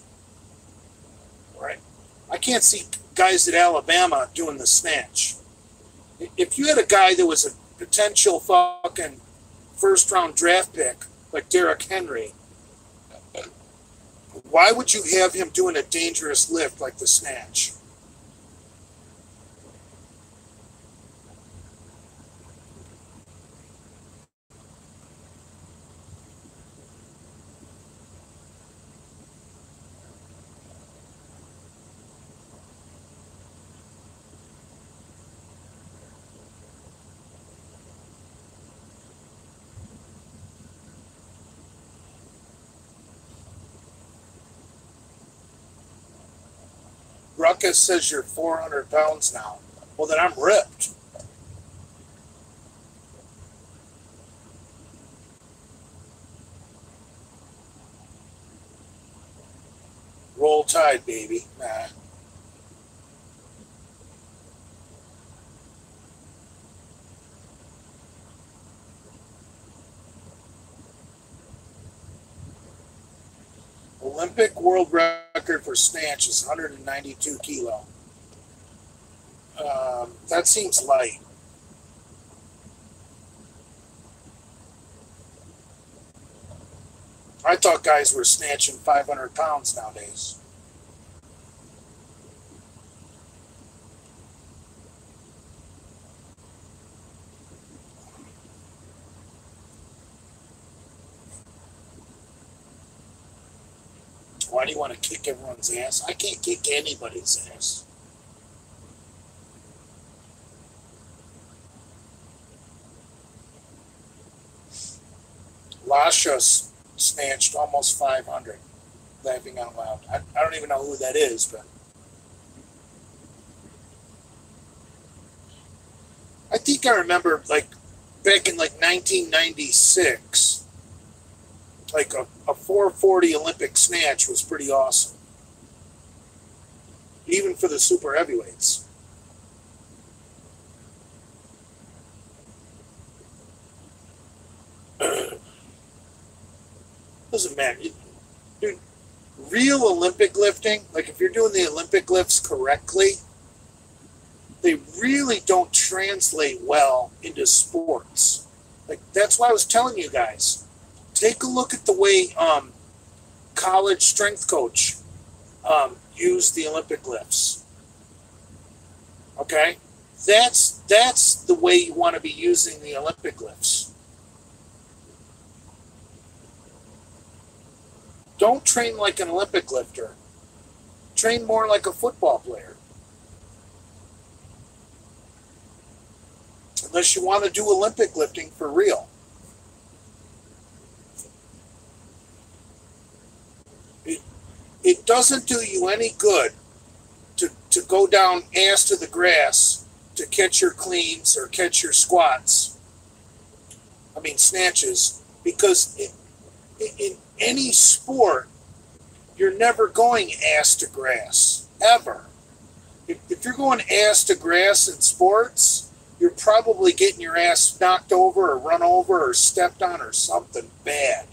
Right? I can't see guys at Alabama doing the snatch. If you had a guy that was a potential fucking first round draft pick like Derrick Henry, why would you have him doing a dangerous lift like the snatch? Ruckus says you're 400 pounds now. Well, then I'm ripped. Roll Tide, baby. Nah. Olympic world record for snatch is 192 kilo. Um, that seems light. I thought guys were snatching 500 pounds nowadays. Why do you want to kick everyone's ass? I can't kick anybody's ass. Lasha snatched almost 500, laughing out loud. I, I don't even know who that is, but. I think I remember, like, back in like 1996, like a, a 440 Olympic snatch was pretty awesome. Even for the super heavyweights. [CLEARS THROAT] Doesn't matter. Dude, real Olympic lifting, like if you're doing the Olympic lifts correctly, they really don't translate well into sports. Like that's why I was telling you guys take a look at the way um, college strength coach um, used the Olympic lifts. Okay, that's that's the way you want to be using the Olympic lifts. Don't train like an Olympic lifter. Train more like a football player. Unless you want to do Olympic lifting for real. It doesn't do you any good to, to go down ass to the grass to catch your cleans or catch your squats. I mean, snatches, because in, any sport, you're never going ass to grass, ever. If, if you're going ass to grass in sports, you're probably getting your ass knocked over or run over or stepped on or something bad.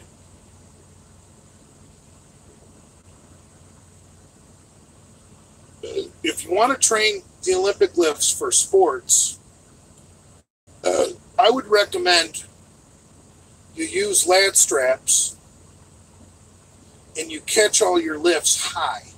If you want to train the Olympic lifts for sports, uh, I would recommend you use lat straps and you catch all your lifts high.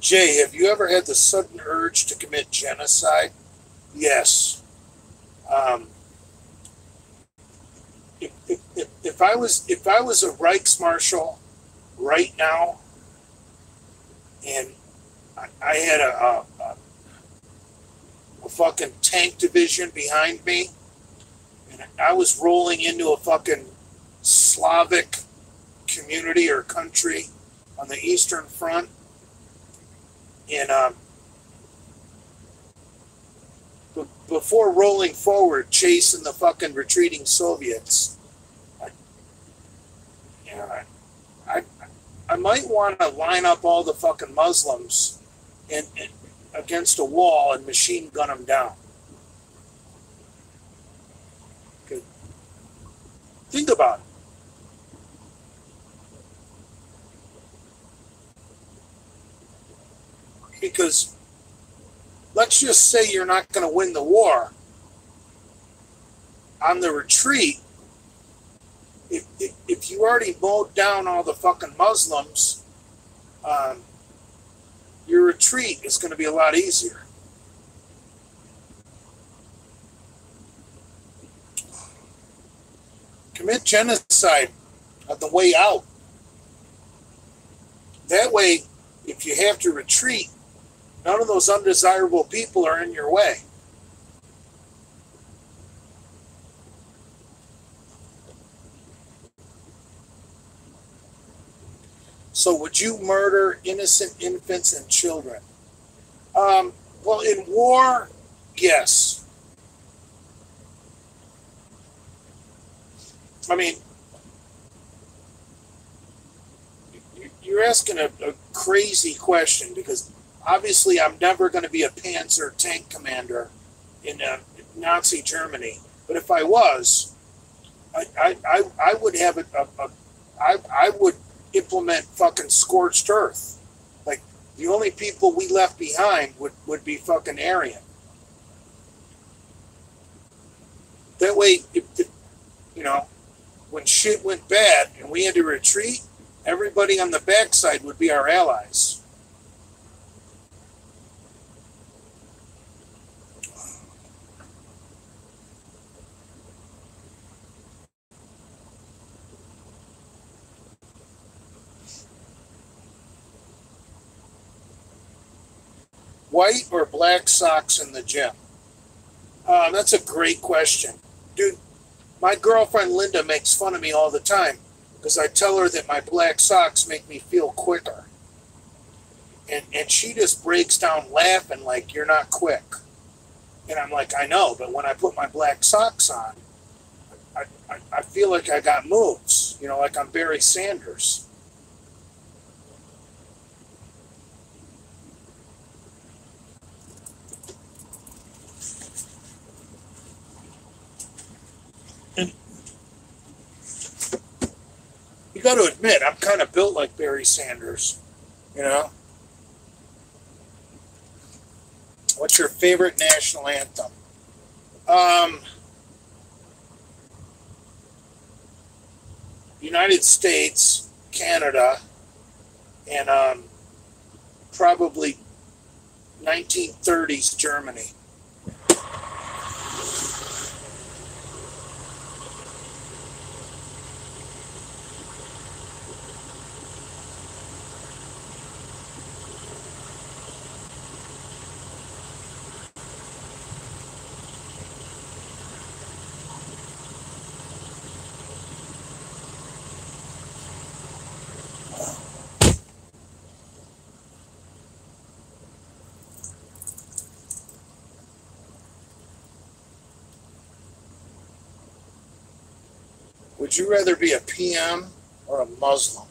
Jay, have you ever had the sudden urge to commit genocide? Yes. Um, if, if, if, I was if I was a Reichsmarshal right now, and I, I had a, a, a, a fucking tank division behind me, and I was rolling into a fucking Slavic community or country on the Eastern Front, and um, before rolling forward, chasing the fucking retreating Soviets. I, you know, I, I, I might want to line up all the fucking Muslims in, in, against a wall and machine gun them down. Okay. Think about it. Because let's just say you're not going to win the war. On the retreat, if, if, if you already mowed down all the fucking Muslims, um, your retreat is going to be a lot easier. Commit genocide on the way out. That way, if you have to retreat, none of those undesirable people are in your way. So, would you murder innocent infants and children? Um, well, in war, yes. I mean, you're asking a, a crazy question because obviously I'm never going to be a Panzer tank commander in uh, Nazi Germany. But if I was, I, I, I, I would have a, a, a I, I would implement fucking scorched earth. Like the only people we left behind would, would be fucking Aryan. That way, if, you know, when shit went bad and we had to retreat, everybody on the backside would be our allies. White or black socks in the gym? Uh, that's a great question. Dude, my girlfriend Linda makes fun of me all the time because I tell her that my black socks make me feel quicker. And, and she just breaks down laughing like, you're not quick. And I'm like, I know, but when I put my black socks on, I, I, I feel like I got moves, you know, like I'm Barry Sanders. You got to admit, I'm kind of built like Barry Sanders, you know? What's your favorite national anthem? Um, United States, Canada, and um, probably 1930s Germany. Would you rather be a PM or a Muslim?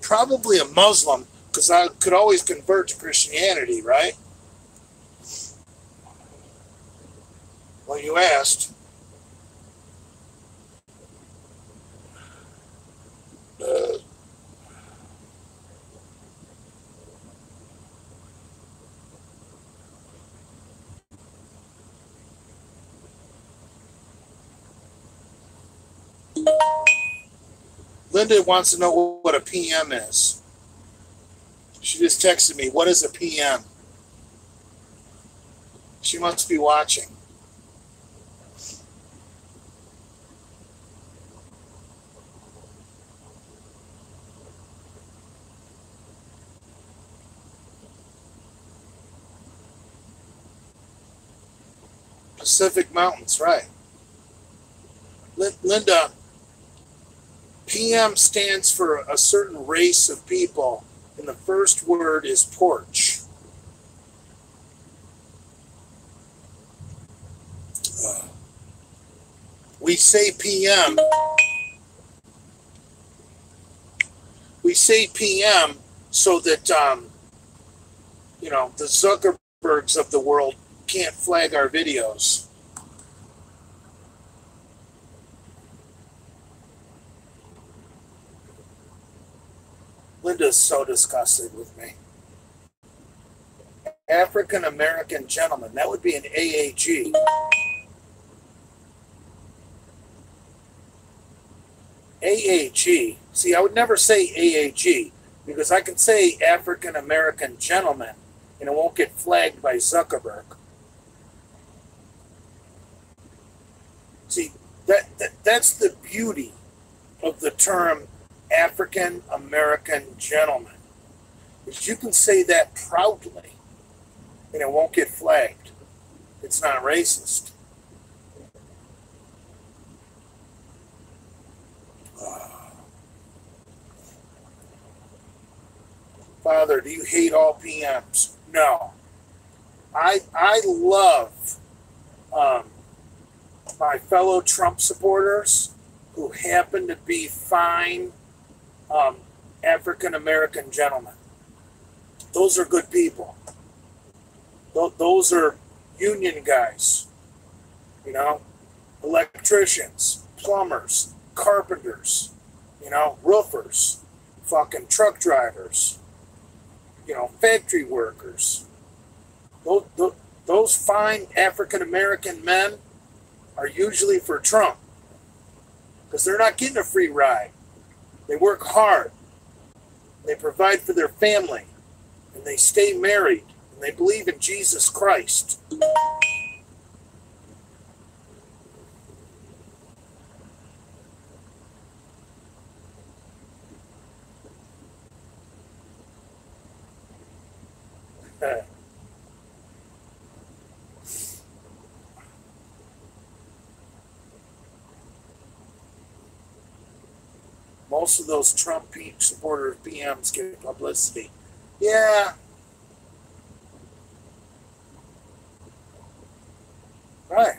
Probably a Muslim, because I could always convert to Christianity, right? Well, you asked. Linda wants to know what a PM is. She just texted me, What is a PM? She must be watching. Pacific Mountains, right. Linda, PM stands for a certain race of people, and the first word is porch. Uh, we say PM. We say PM so that, um, you know, the Zuckerbergs of the world can't flag our videos. Linda's so disgusted with me. African American gentleman. That would be an AAG. AAG. See, I would never say AAG because I can say African American gentleman and it won't get flagged by Zuckerberg. See, that, that that's the beauty of the term African American gentleman. Is you can say that proudly and it won't get flagged. It's not racist. [SIGHS] Father, do you hate all PMs? No. I I love um, my fellow Trump supporters who happen to be fine um, African American gentlemen. Those are good people. Th- those are union guys, you know, electricians, plumbers, carpenters, you know, roofers, fucking truck drivers, you know, factory workers. Those, those fine African American men are usually for Trump because they're not getting a free ride. They work hard, they provide for their family, and they stay married, and they believe in Jesus Christ. [LAUGHS] most of those Trump supporters, PMs, get publicity. Yeah. Right.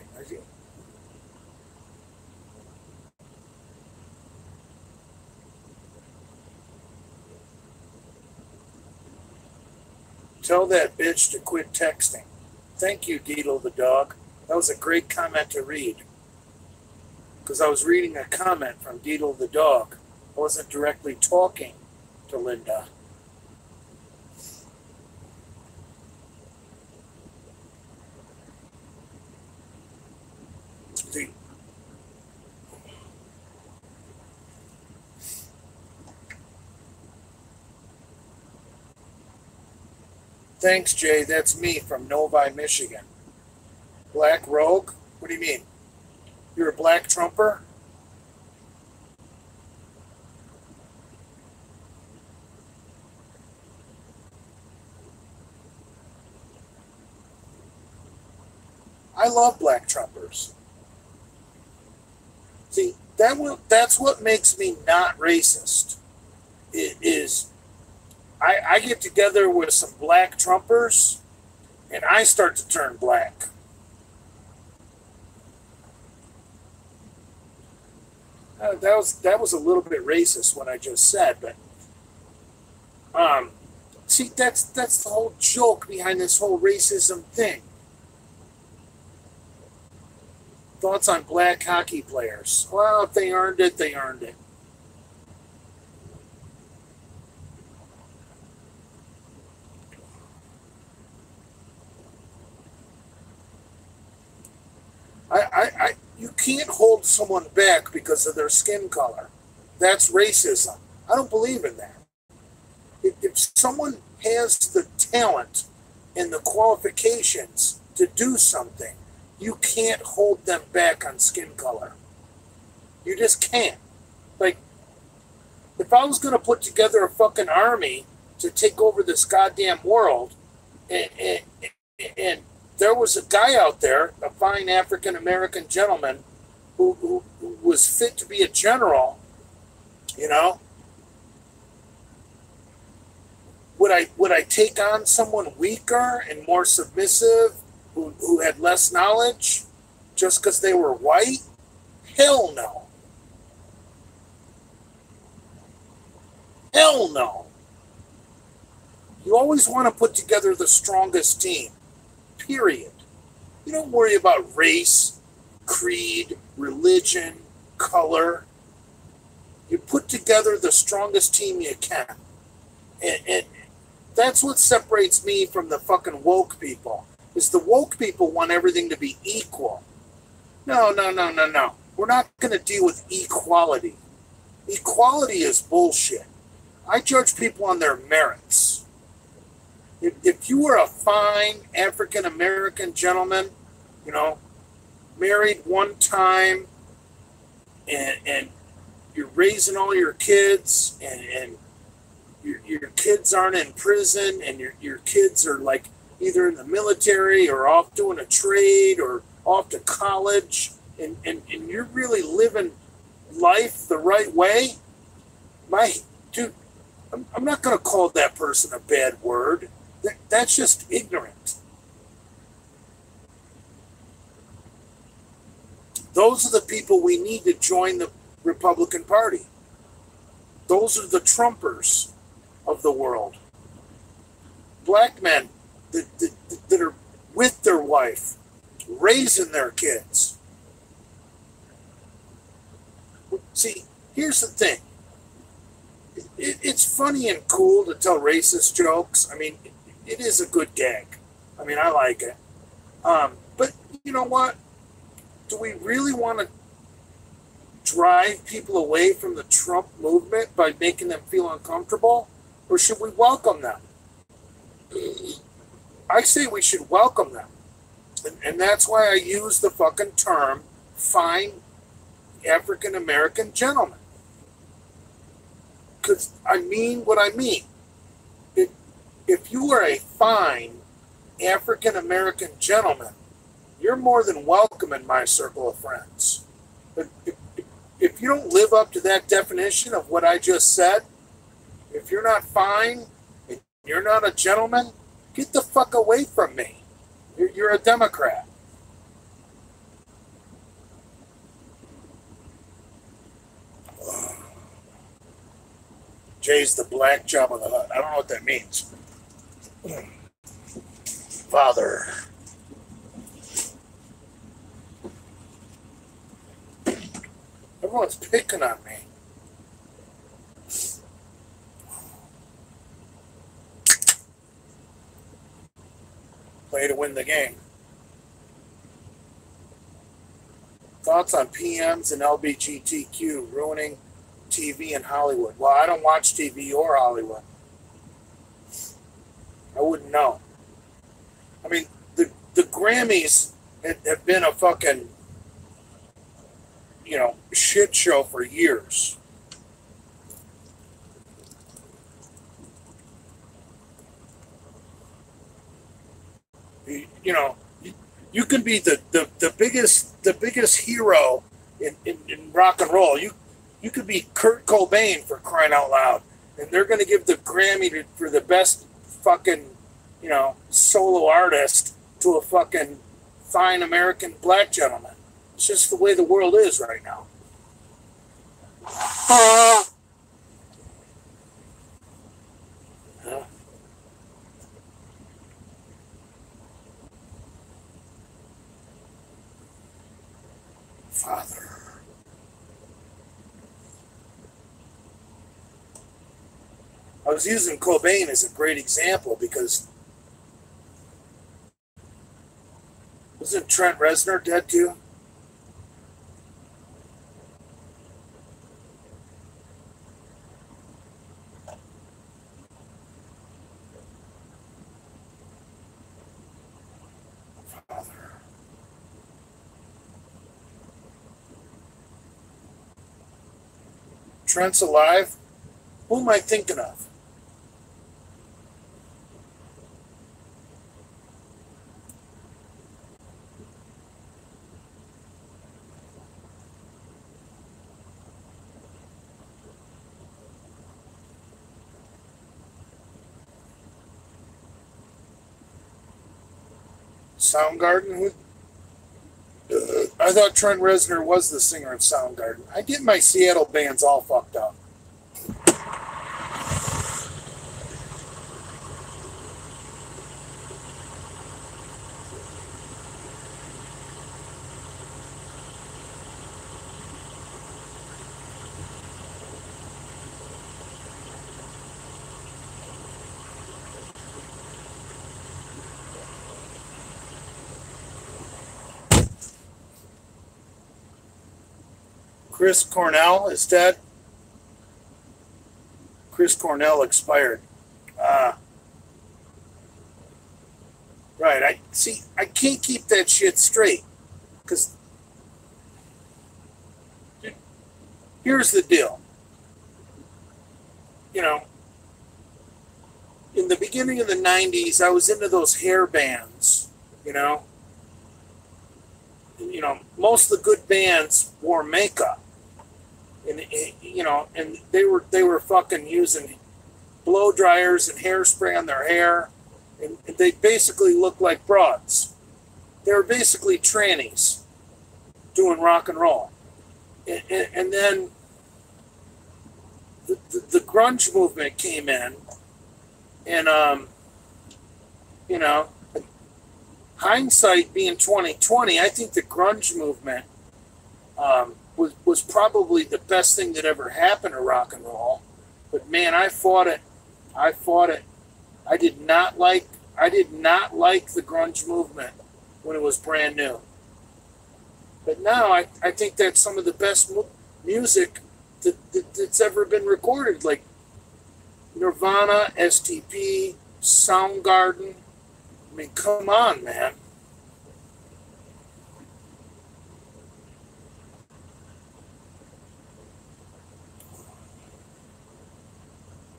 Tell that bitch to quit texting. Thank you, Deedle the dog. That was a great comment to read. Because I was reading a comment from Deedle the dog wasn't directly talking to Linda. Thanks, Jay. That's me from Novi, Michigan. Black Rogue? What do you mean? You're a black Trumper? I love black trumpers. See, that will, that's what makes me not racist. It is I, I get together with some black trumpers and I start to turn black. Uh, that was that was a little bit racist what I just said, but um, see that's that's the whole joke behind this whole racism thing. Thoughts on black hockey players? Well, if they earned it, they earned it. I, I, I, you can't hold someone back because of their skin color. That's racism. I don't believe in that. If, if someone has the talent and the qualifications to do something, you can't hold them back on skin color. You just can't. Like, if I was going to put together a fucking army to take over this goddamn world, and, and, and there was a guy out there, a fine African American gentleman, who, who, who was fit to be a general, you know, would I would I take on someone weaker and more submissive who, who had less knowledge just because they were white? Hell no. Hell no. You always want to put together the strongest team, period. You don't worry about race, creed, religion, color. You put together the strongest team you can. And, and that's what separates me from the fucking woke people. Is the woke people want everything to be equal. No, no, no, no, no. We're not going to deal with equality. Equality is bullshit. I judge people on their merits. If, if you were a fine African American gentleman, you know, married one time, and, and you're raising all your kids, and, and your, your kids aren't in prison, and your, your kids are like either in the military or off doing a trade or off to college, and, and, and you're really living life the right way, my dude, I'm, I'm not going to call that person a bad word. That, that's just ignorant. Those are the people we need to join the Republican Party. Those are the Trumpers of the world. Black men that, that, that are with their wife, raising their kids. See, here's the thing. It, it's funny and cool to tell racist jokes. I mean, it, it is a good gag. I mean, I like it. Um, but you know what? Do we really want to drive people away from the Trump movement by making them feel uncomfortable? Or should we welcome them? I say we should welcome them. And, and that's why I use the fucking term fine African American gentleman. Because I mean what I mean. If, if you are a fine African American gentleman, you're more than welcome in my circle of friends. But if, if you don't live up to that definition of what I just said, if you're not fine, you're not a gentleman, get the fuck away from me. You're, you're a Democrat. Jay's the black Jabba the Hutt. I don't know what that means. Father. Everyone's picking on me. Play to win the game. Thoughts on PMs and LBGTQ ruining TV in Hollywood? Well, I don't watch TV or Hollywood. I wouldn't know. I mean, the the Grammys have been a fucking you know shit show for years. You, know, you, you can be the, the, the biggest the biggest hero in, in, in rock and roll. You you could be Kurt Cobain for crying out loud, and they're going to give the Grammy to, for the best fucking, you know, solo artist to a fucking fine American black gentleman. It's just the way the world is right now. Uh, Father. I was using Cobain as a great example because wasn't Trent Reznor dead too? Trent's alive. Who am I thinking of? Soundgarden? Uh, I thought Trent Reznor was the singer of Soundgarden. I get my Seattle bands all fucked up. Chris Cornell is dead. Chris Cornell expired. Uh, right. I see. I can't keep that shit straight because here's the deal. You know, in the beginning of the 90s, I was into those hair bands, you know. You know, most of the good bands wore makeup. And you know, and they were they were fucking using blow dryers and hairspray on their hair, and they basically looked like broads. They were basically trannies doing rock and roll. And, and, and then the, the, the grunge movement came in, and um, you know, hindsight being twenty twenty, I think the grunge movement um, was was probably the best thing that ever happened to rock and roll. But man, I fought it. I fought it. I did not like. I did not like the grunge movement when it was brand new. But now I, I think that's some of the best mu- music that, that, that's ever been recorded. Like Nirvana, STP, Soundgarden. I mean, come on, man.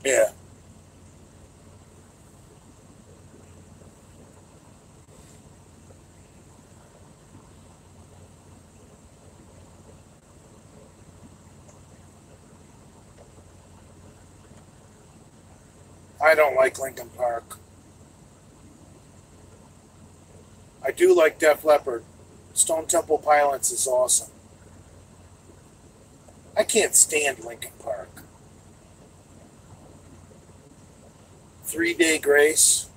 Yeah. I don't like Linkin Park. I do like Def Leppard. Stone Temple Pilots is awesome. I can't stand Linkin Park. Three Day Grace.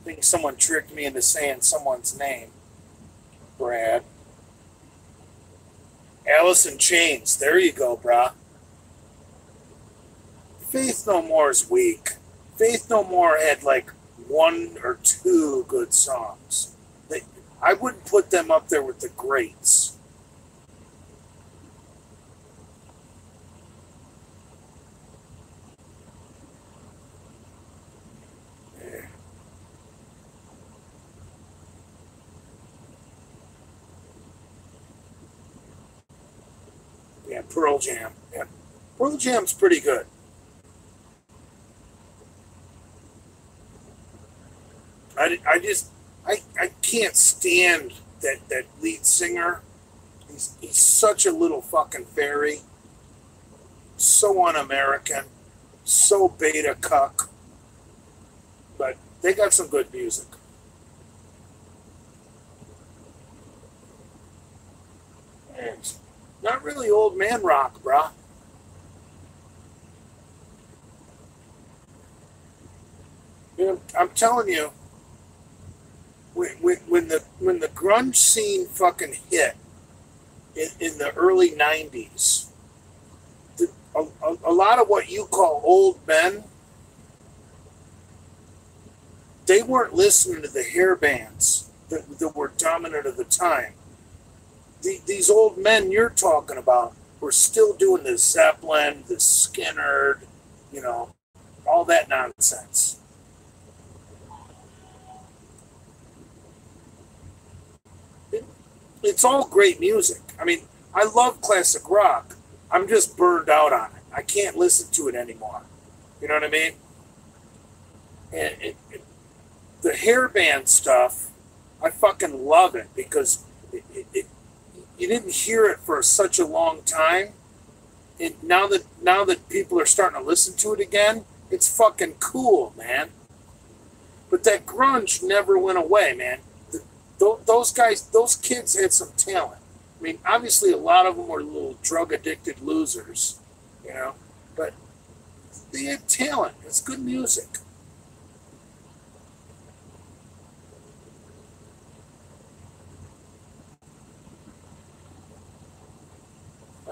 I think someone tricked me into saying someone's name. Brad. Alice in Chains. There you go, brah. Faith No More is weak. Faith No More had like one or two good songs. They, I wouldn't put them up there with the greats. Pearl Jam. Yeah. Pearl Jam's pretty good. I, I just I, I can't stand that that lead singer. He's he's such a little fucking fairy. So un-American, so beta cuck. But they got some good music. And not really old man rock, brah. You know, I'm telling you, when, when, when the when the grunge scene fucking hit in, in the early 90s the, a, a, a lot of what you call old men they weren't listening to the hair bands that, that were dominant at the time the, these old men you're talking about were still doing the zeppelin the Skynyrd you know all that nonsense it's all great music. I mean, I love classic rock. I'm just burned out on it. I can't listen to it anymore. You know what I mean? And it, it, the hairband stuff, I fucking love it because it, it, you didn't hear it for such a long time, and now that now that people are starting to listen to it again, it's fucking cool, man. But that grunge never went away, man those guys, those kids had some talent. I mean, obviously, a lot of them were little drug addicted losers, you know, but they had talent. It's good music.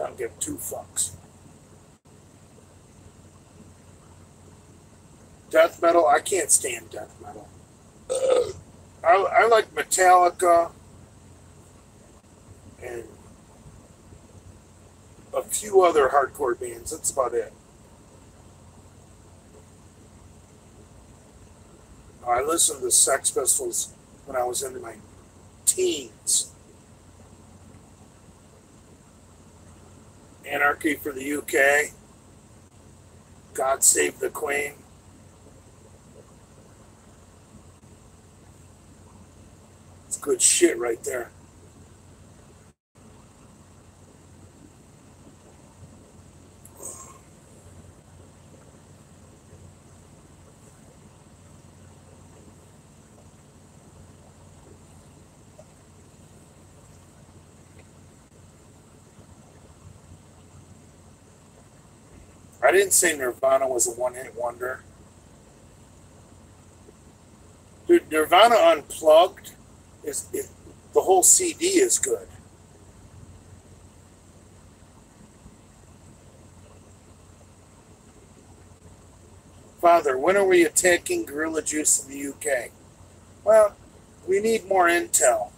Don't give two fucks. Death metal, I can't stand death metal. Uh. I, I like Metallica and a few other hardcore bands. That's about it. I listened to Sex Pistols when I was in my teens. Anarchy for the UK. God Save the Queen. It's good shit right there. Didn't say Nirvana was a one hit wonder. Dude, Nirvana Unplugged is, is the whole CD is good. Father, when are we attacking Gorilla Juice in the UK? Well, we need more intel.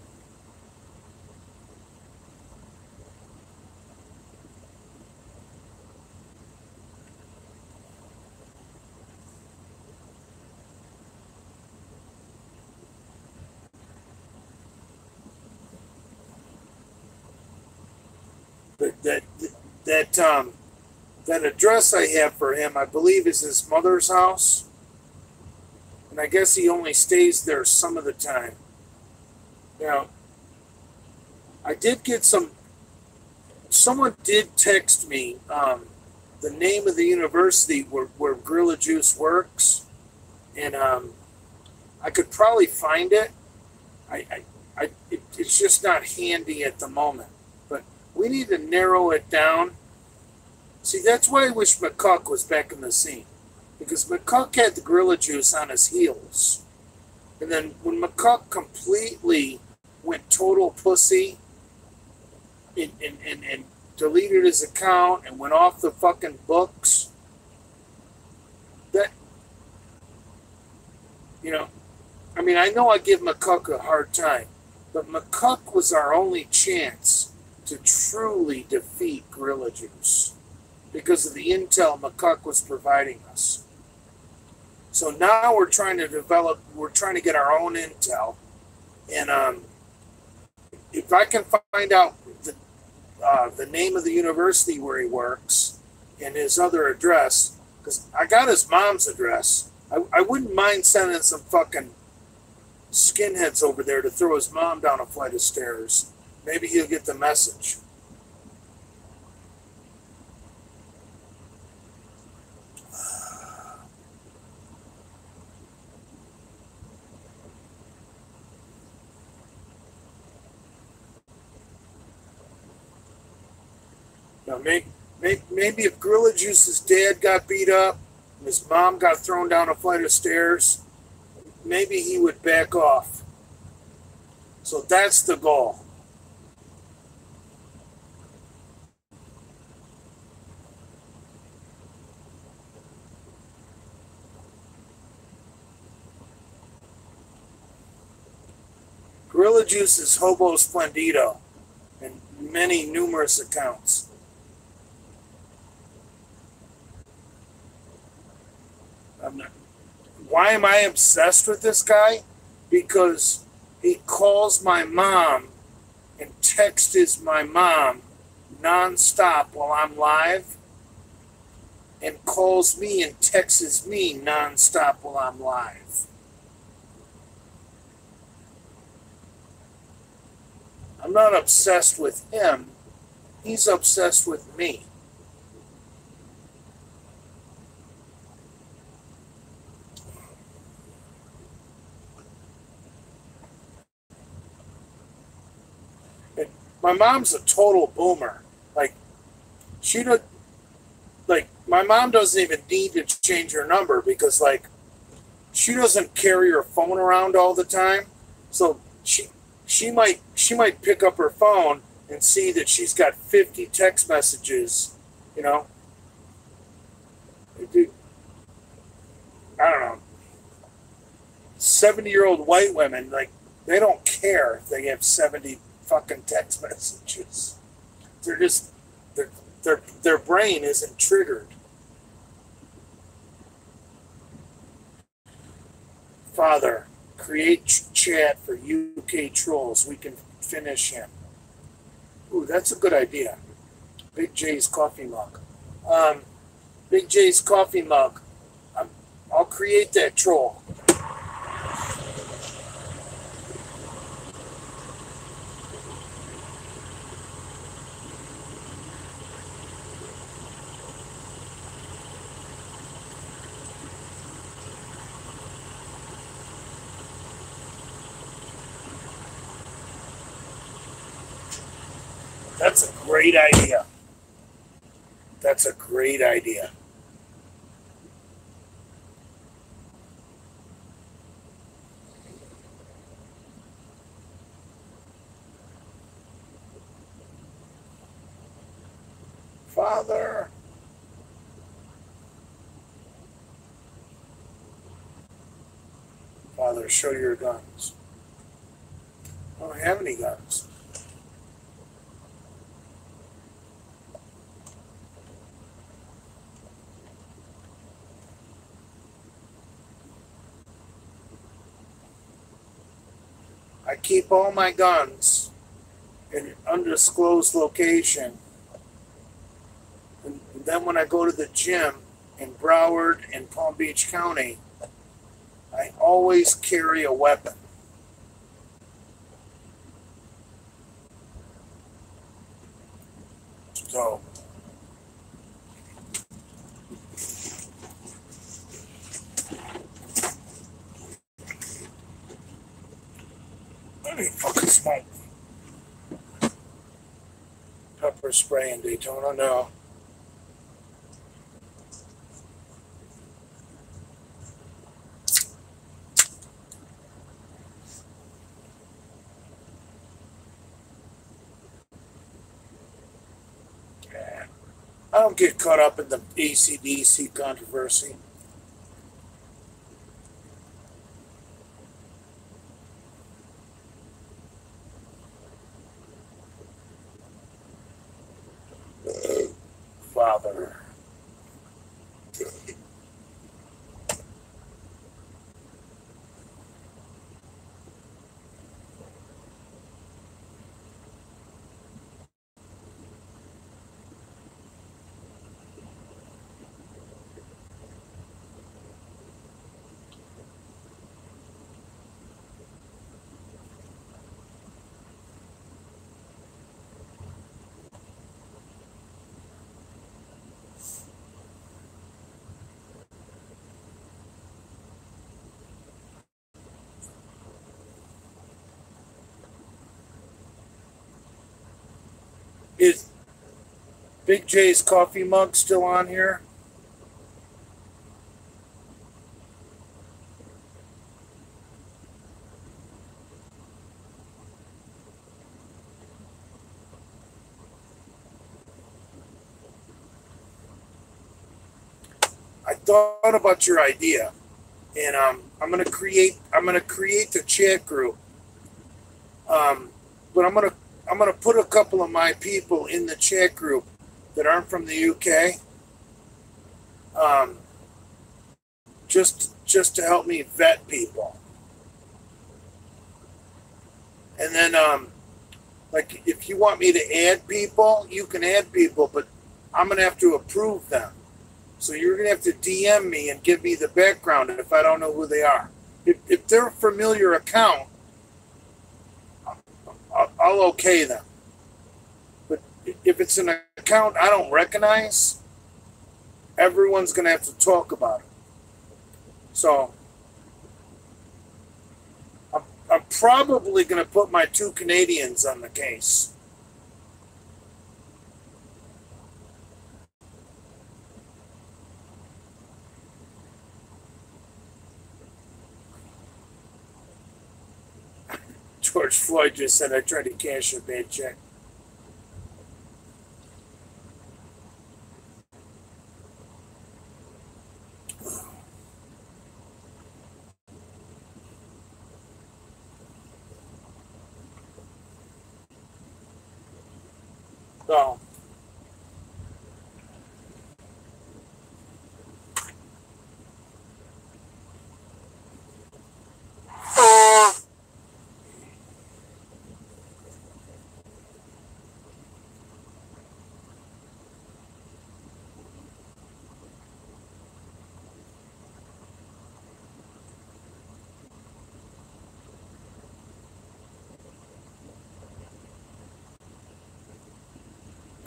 That that um, that address I have for him, I believe, is his mother's house, and I guess he only stays there some of the time. Now, I did get some. Someone did text me um, the name of the university where, where Gorilla Juice works, and um, I could probably find it. I, I, I it, it's just not handy at the moment we need to narrow it down. See, that's why I wish McCuck was back in the scene. Because McCuck had the gorilla juice on his heels. And then when McCuck completely went total pussy and, and, and, and deleted his account and went off the fucking books, that, you know, I mean, I know I give McCuck a hard time, but McCuck was our only chance to truly defeat Gorilla Juice because of the intel McCuck was providing us. So now we're trying to develop, we're trying to get our own intel. And um, if I can find out the, uh, the name of the university where he works and his other address, because I got his mom's address. I, I wouldn't mind sending some fucking skinheads over there to throw his mom down a flight of stairs Maybe he'll get the message. Now, maybe, maybe if Gorilla Juice's dad got beat up and his mom got thrown down a flight of stairs, maybe he would back off. So that's the goal. Gorilla Juice is Hobo Splendido in many numerous accounts. Not, why am I obsessed with this guy? Because he calls my mom and texts my mom nonstop while I'm live and calls me and texts me nonstop while I'm live. I'm not obsessed with him. He's obsessed with me. My mom's a total boomer. Like, she don't, like, my mom doesn't even need to change her number because, like, she doesn't carry her phone around all the time. So she she might she might pick up her phone and see that she's got 50 text messages, you know. Dude, I don't know. 70 year old white women, like, they don't care if they have 70 fucking text [LAUGHS] messages. They're just, they're, their their brain isn't triggered. Father, create ch- chat for UK trolls. We can finish him. Ooh, that's a good idea. Big J's coffee mug. Um, Big J's coffee mug. I'm, I'll create that troll. That's a great idea. That's a great idea. Father. Father, show your guns. I don't have any guns. I keep all my guns in undisclosed location. And then when I go to the gym in Broward and Palm Beach County, I always carry a weapon. So, let me fucking smoke. Pepper spray in Daytona. I don't get caught up in the ACDC controversy. Father. Is Big J's coffee mug still on here? I thought about your idea, and um, I'm gonna create. I'm gonna create the chat group. Um, but I'm gonna I'm gonna put a couple of my people in the chat group that aren't from the UK. Um, just just to help me vet people. And then um, like if you want me to add people, you can add people, but I'm gonna have to approve them. So you're gonna have to DM me and give me the background if I don't know who they are. If, if they're a familiar account, I'll, I'll okay them. If it's an account I don't recognize, everyone's gonna have to talk about it. So I'm, I'm probably gonna put my two Canadians on the case. [LAUGHS] George Floyd just said I tried to cash a bad check. So,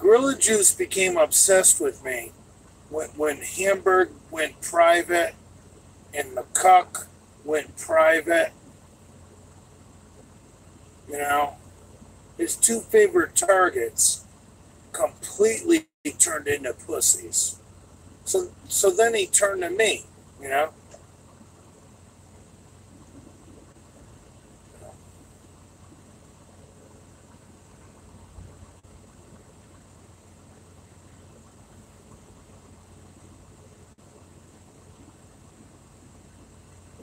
Gorilla Juice became obsessed with me when, when Hamburg went private and McCuck went private. You know, his two favorite targets completely turned into pussies. So so then he turned to me, you know.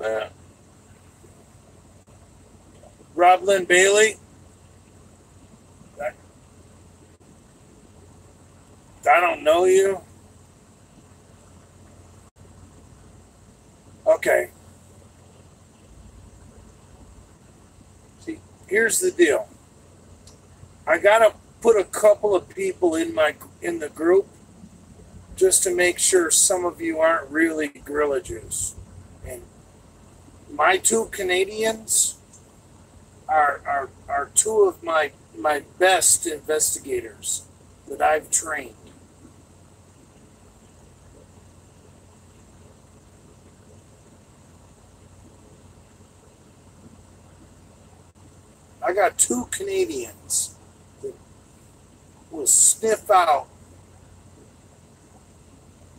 Uh, Rob Lynn Bailey. I, don't know you. Okay. See, here's the deal. I gotta put a couple of people in my in the group just to make sure some of you aren't really gorilla juice. And my two Canadians two of my, my best investigators that I've trained. I got two Canadians that will sniff out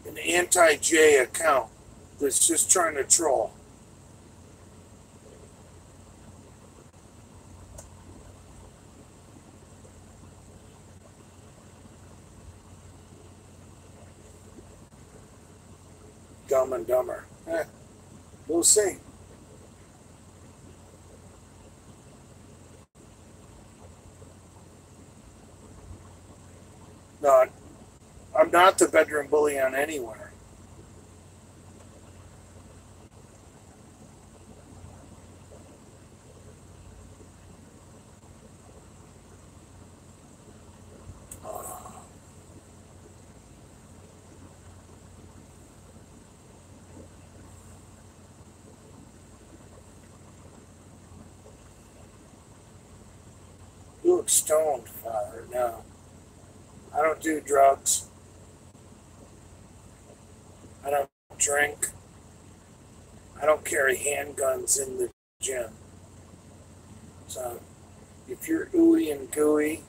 an anti J account that's just trying to troll. Dumb and Dumber. Eh, we'll see. No, I'm not the bedroom bully on anywhere. You look stoned, Father. No. I don't do drugs. I don't drink. I don't carry handguns in the gym. So if you're ooey and gooey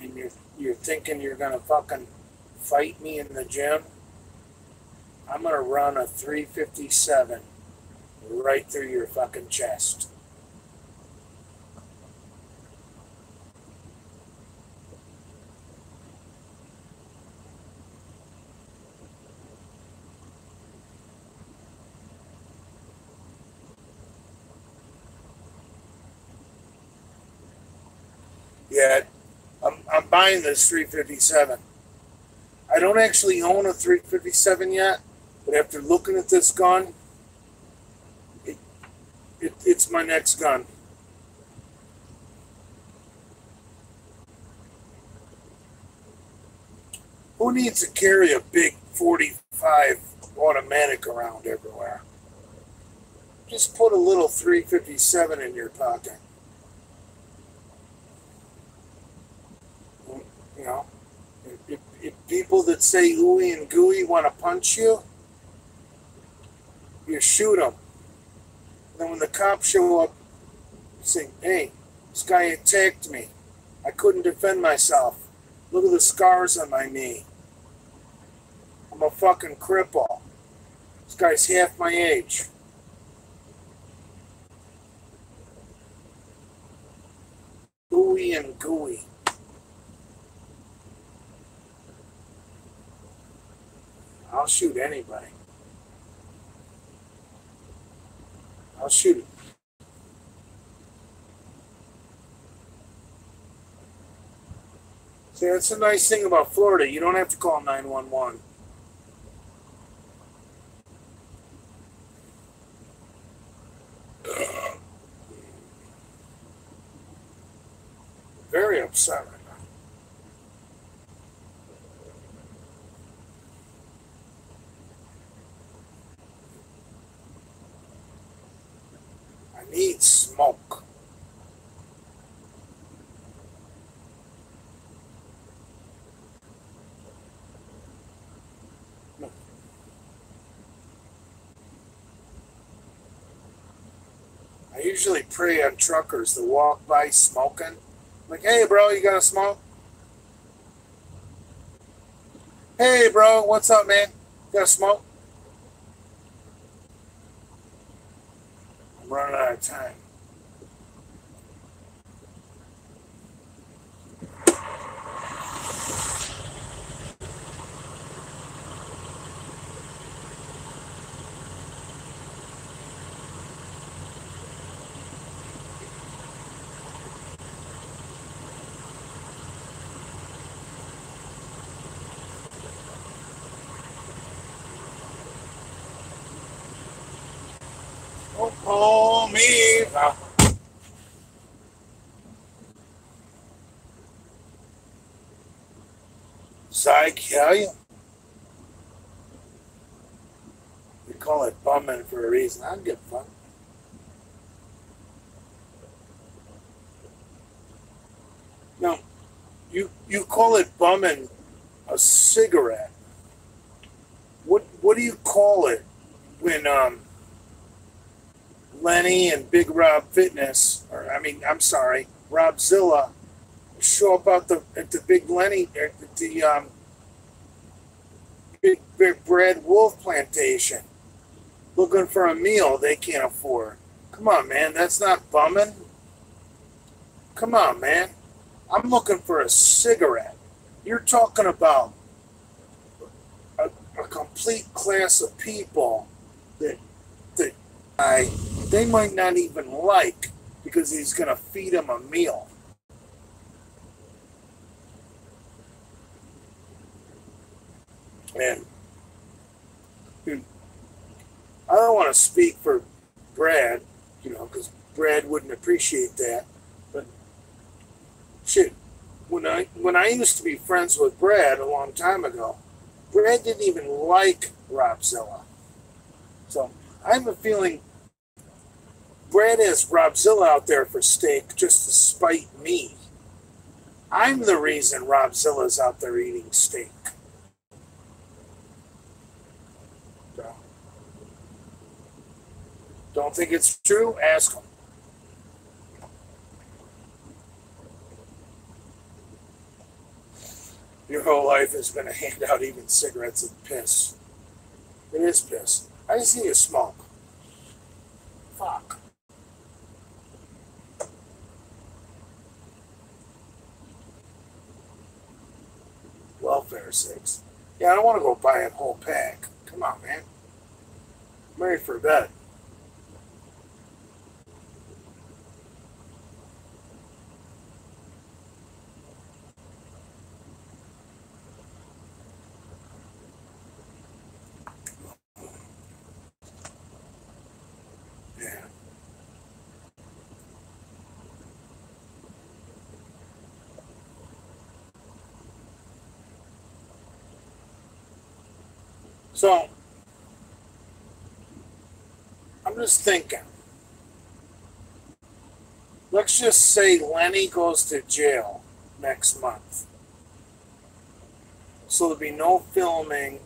and you're you're thinking you're gonna fucking fight me in the gym, I'm gonna run a 357 right through your fucking chest. I'm, I'm buying this 357. I don't actually own a 357 yet, but after looking at this gun, it, it, it's my next gun. Who needs to carry a big 45 automatic around everywhere? Just put a little 357 in your pocket. You know, if, if people that say ooey and gooey want to punch you, you shoot them. And then when the cops show up, you say, hey, this guy attacked me. I couldn't defend myself. Look at the scars on my knee. I'm a fucking cripple. This guy's half my age. Ooey and gooey. I'll shoot anybody. I'll shoot it. See, that's the nice thing about Florida. You don't have to call 911. Very upset with smoke. I usually prey on truckers that walk by smoking. I'm like, hey, bro, you got to smoke? Hey, bro, what's up, man? Got to smoke? Time. Don't call me. now. Yeah, you. We call it bumming for a reason. I don't give a fuck. No, you you call it bumming a cigarette. What what do you call it when um Lenny and Big Rob Fitness, or I mean, I'm sorry, Rob Zilla, show up at the at the Big Lenny at the um, Big, Big Brad Wolf plantation, looking for a meal they can't afford. Come on, man, that's not bumming. Come on, man, I'm looking for a cigarette. You're talking about a, a complete class of people that that I they might not even like because he's to feed them a meal. And dude, I don't want to speak for Brad, you know, because Brad wouldn't appreciate that. But shit, when I when I used to be friends with Brad a long time ago, Brad didn't even like Robzilla. So I have a feeling Brad has Robzilla out there for steak just to spite me. I'm the reason Robzilla's out there eating steak. Don't think it's true? Ask him. Your whole life has been a handout even cigarettes and piss. It is piss. I just need a smoke. Fuck. welfare sakes. Yeah, I don't want to go buy a whole pack. Come on, man. I'm ready for bed. So, I'm just thinking. Let's just say Lenny goes to jail next month. So there'll be no filming,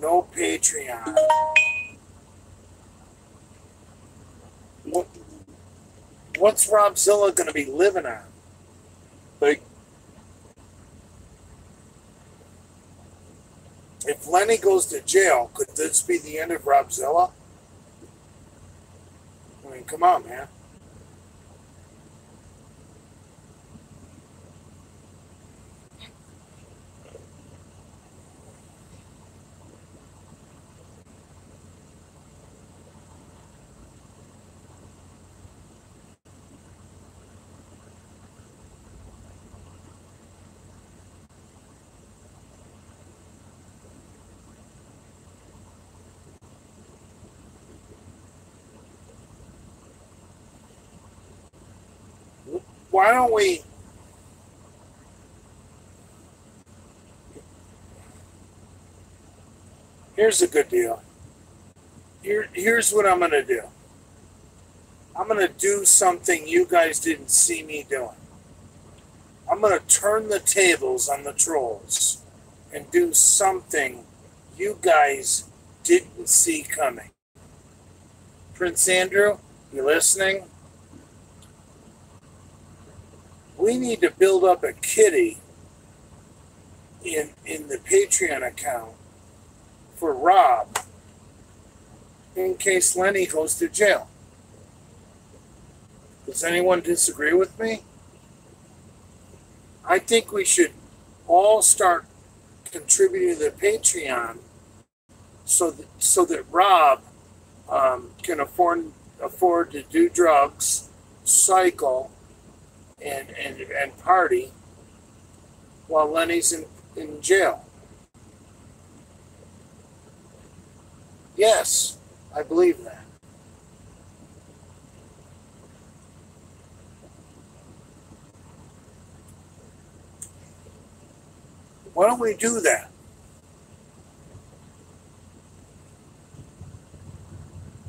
no Patreon. What, what's Robzilla going to be living on? Like, if Lenny goes to jail, could this be the end of Robzilla? I mean, come on, man. Why don't we? Here's a good deal. Here, here's what I'm going to do. I'm going to do something you guys didn't see me doing. I'm going to turn the tables on the trolls and do something you guys didn't see coming. Prince Andrew, You listening? We need to build up a kitty in in the Patreon account for Rob in case Lenny goes to jail. Does anyone disagree with me? I think we should all start contributing to the Patreon so that, so that Rob um, can afford afford to do drugs, cycle, and and, and party while Lenny's in, in jail. Yes, I believe that. Why don't we do that?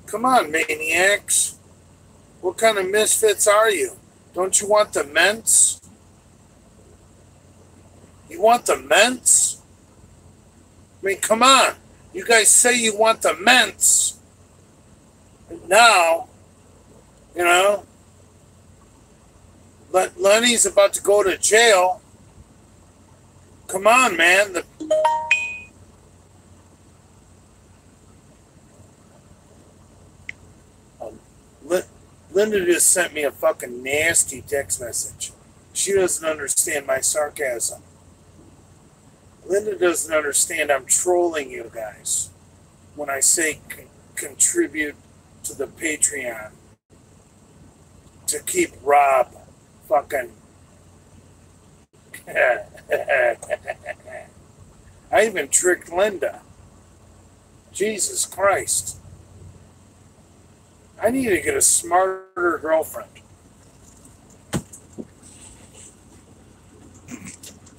Come on, maniacs. What kind of misfits are you? Don't you want the mints? You want the mints? I mean, come on. You guys say you want the mints. Now, you know, Lenny's about to go to jail. Come on, man. The Linda just sent me a fucking nasty text message. She doesn't understand my sarcasm. Linda doesn't understand I'm trolling you guys when I say c- contribute to the Patreon to keep Rob fucking [LAUGHS] I even tricked Linda. Jesus Christ. I need to get a smarter girlfriend.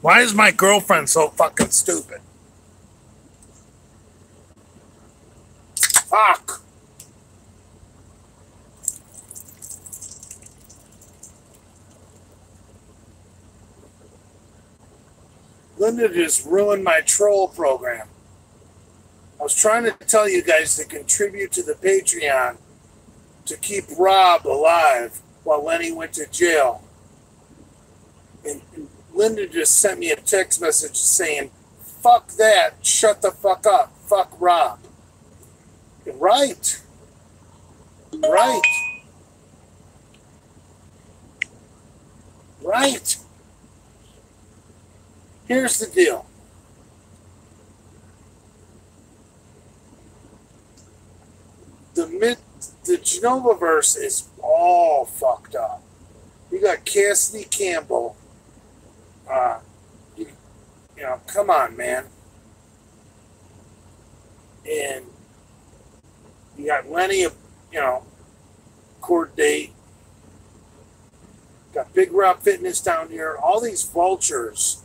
Why is my girlfriend so fucking stupid? Fuck. Linda just ruined my troll program. I was trying to tell you guys to contribute to the Patreon to keep Rob alive while Lenny went to jail. And Linda just sent me a text message saying, fuck that, shut the fuck up, fuck Rob. Right. Right. Right. Here's the deal. The mid, the Genova verse is all fucked up. You got Cassidy Campbell. Uh, you, you know, come on, man. And you got Lenny, you know, court date. Got Big Rob Fitness down here. All these vultures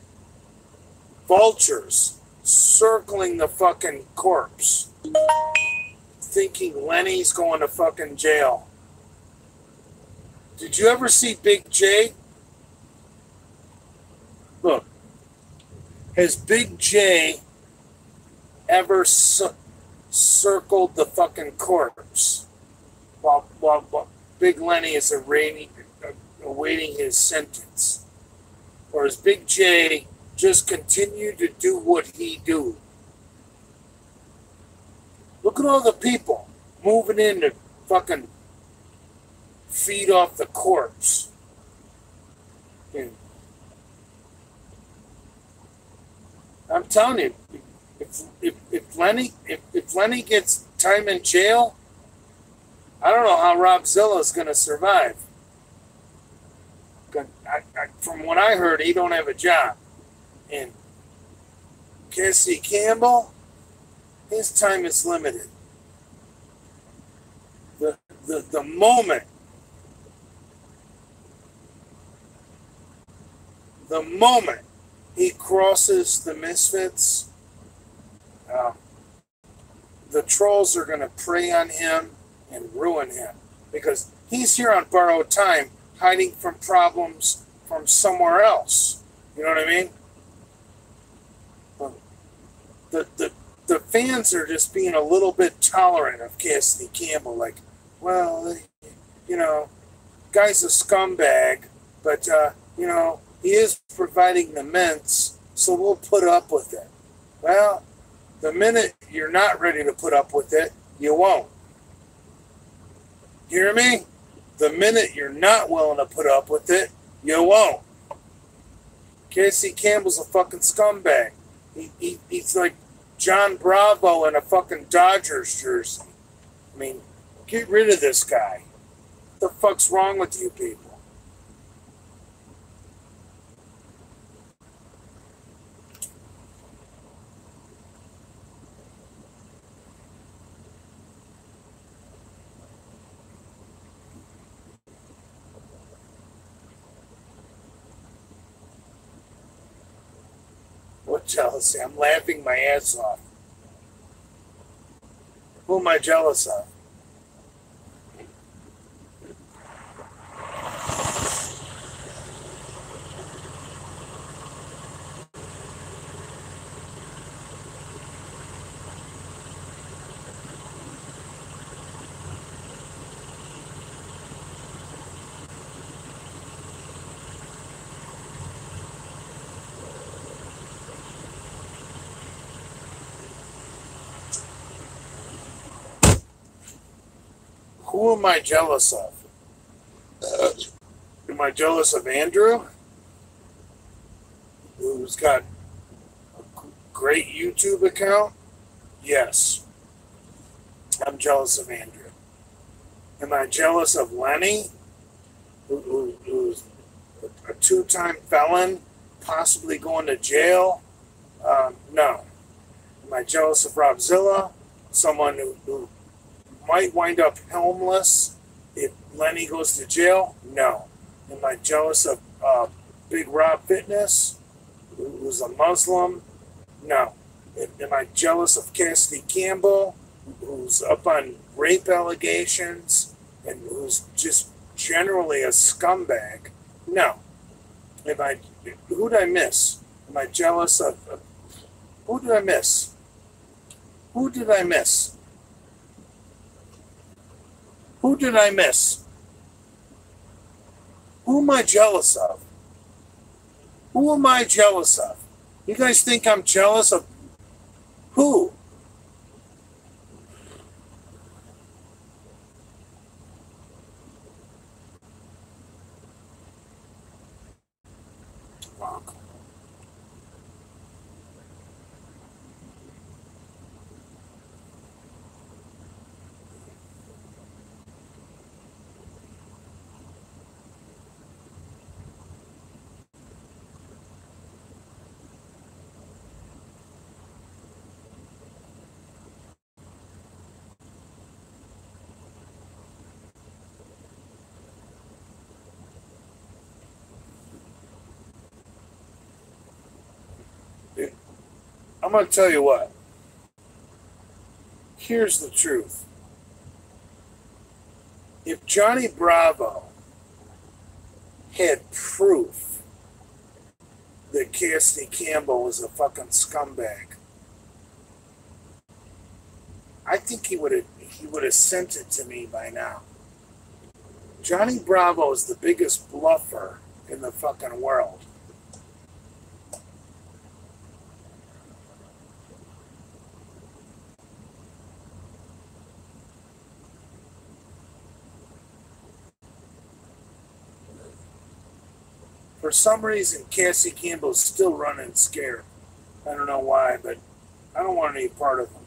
vultures circling the fucking corpse, thinking Lenny's going to fucking jail. Did you ever see Big J? Look, has Big J ever circled the fucking corpse while, while, while Big Lenny is awaiting, awaiting his sentence? Or is Big J just continued to do what he do. Look at all the people moving in to fucking feed off the corpse. And I'm telling you, if, if, if Lenny if, if Lenny gets time in jail, I don't know how Robzilla's going to survive. I, I, from what I heard, he don't have a job. And Cassie Campbell, his time is limited. The, the, the moment, the moment he crosses the misfits, uh, the trolls are going to prey on him and ruin him because he's here on borrowed time, hiding from problems from somewhere else. You know what I mean? the, the the fans are just being a little bit tolerant of Cassidy Campbell. Like, well, you know, guy's a scumbag, but, uh, you know, he is providing the mints, so we'll put up with it. Well, the minute you're not ready to put up with it, you won't. Hear me? The minute you're not willing to put up with it, you won't. Casey Campbell's a fucking scumbag. He, he, he's like John Bravo in a fucking Dodgers jersey. I mean, get rid of this guy. What the fuck's wrong with you people? What jealousy? I'm laughing my ass off. Who am I jealous of? Am I jealous of? Uh, am I jealous of Andrew? Who's got a great YouTube account? Yes. I'm jealous of Andrew. Am I jealous of Lenny, who, who, who's a two time felon, possibly going to jail? Um, no. Am I jealous of Robzilla, someone who, who might wind up homeless if Lenny goes to jail? No. Am I jealous of uh, Big Rob Fitness, who's a Muslim? No. Am I jealous of Cassidy Campbell, who's up on rape allegations and who's just generally a scumbag? No. Am I? Who did I miss? Am I jealous of? of who did I miss? Who did I miss? Who did I miss? Who am I jealous of? Who am I jealous of? You guys think I'm jealous of who? I'm going to tell you what. Here's the truth. If Johnny Bravo had proof that Cassidy Campbell was a fucking scumbag, I think he would have he would have sent it to me by now. Johnny Bravo is the biggest bluffer in the fucking world. For some reason, Cassie Campbell's still running scared. I don't know why, but I don't want any part of them.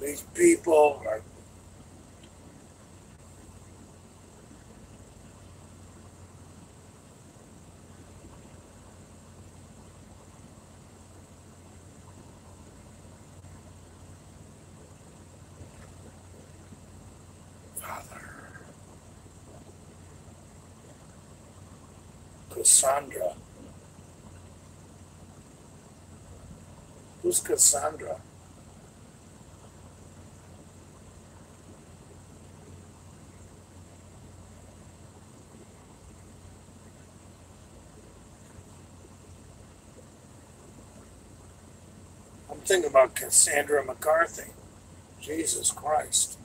These people are Cassandra? Who's Cassandra? I'm thinking about Cassandra McCarthy. Jesus Christ.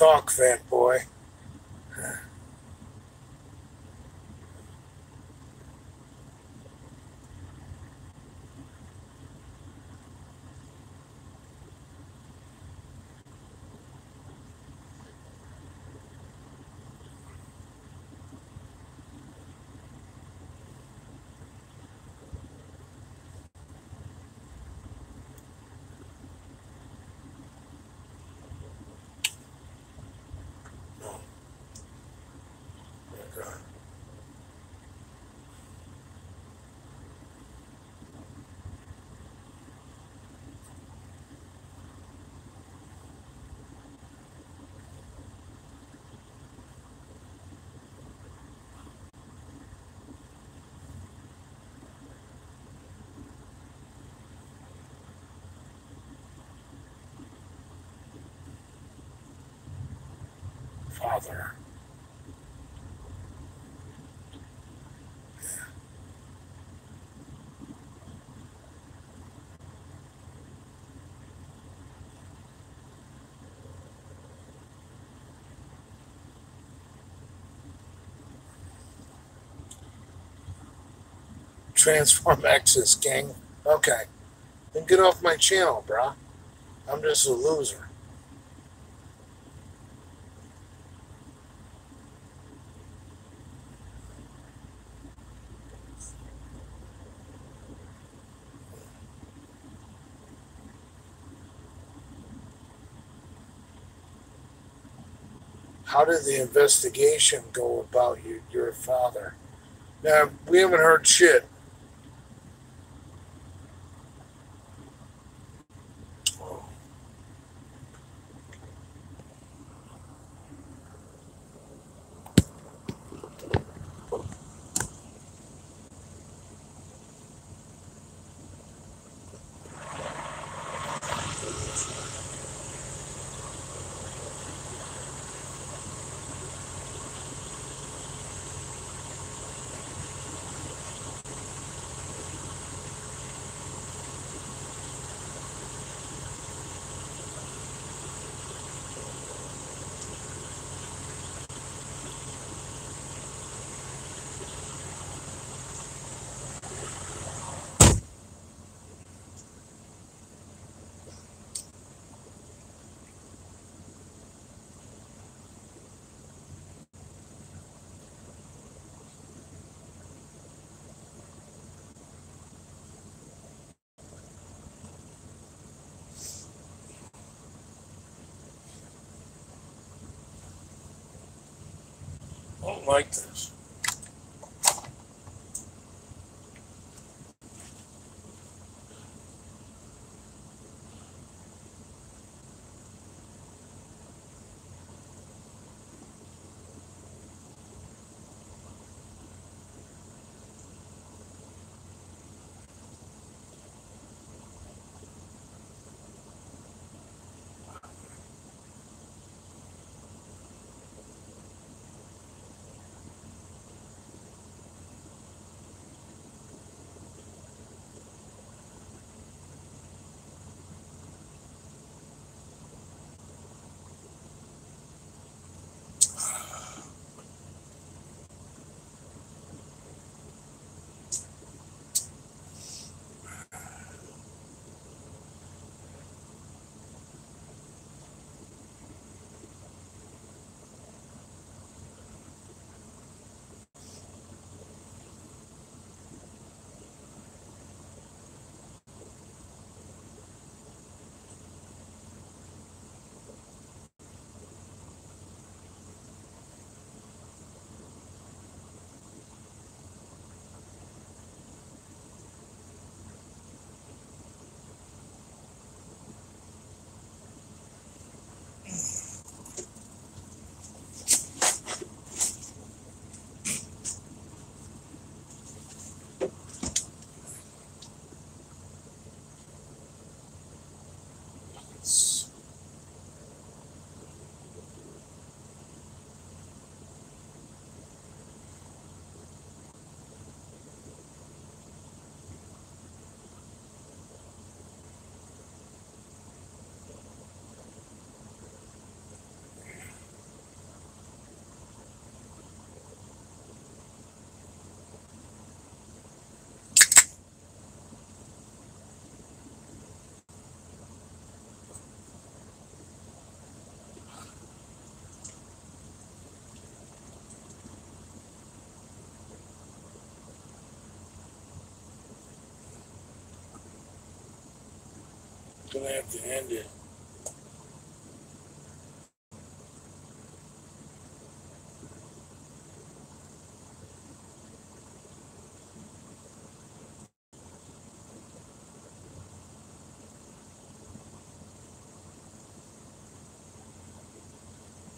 Talk, fat boy. No. Oh, God. Father. Transform X's, gang. Okay. Then get off my channel, brah. I'm just a loser. How did the investigation go about you, your father? Now, we haven't heard shit. Don't like this. Gonna have to end it.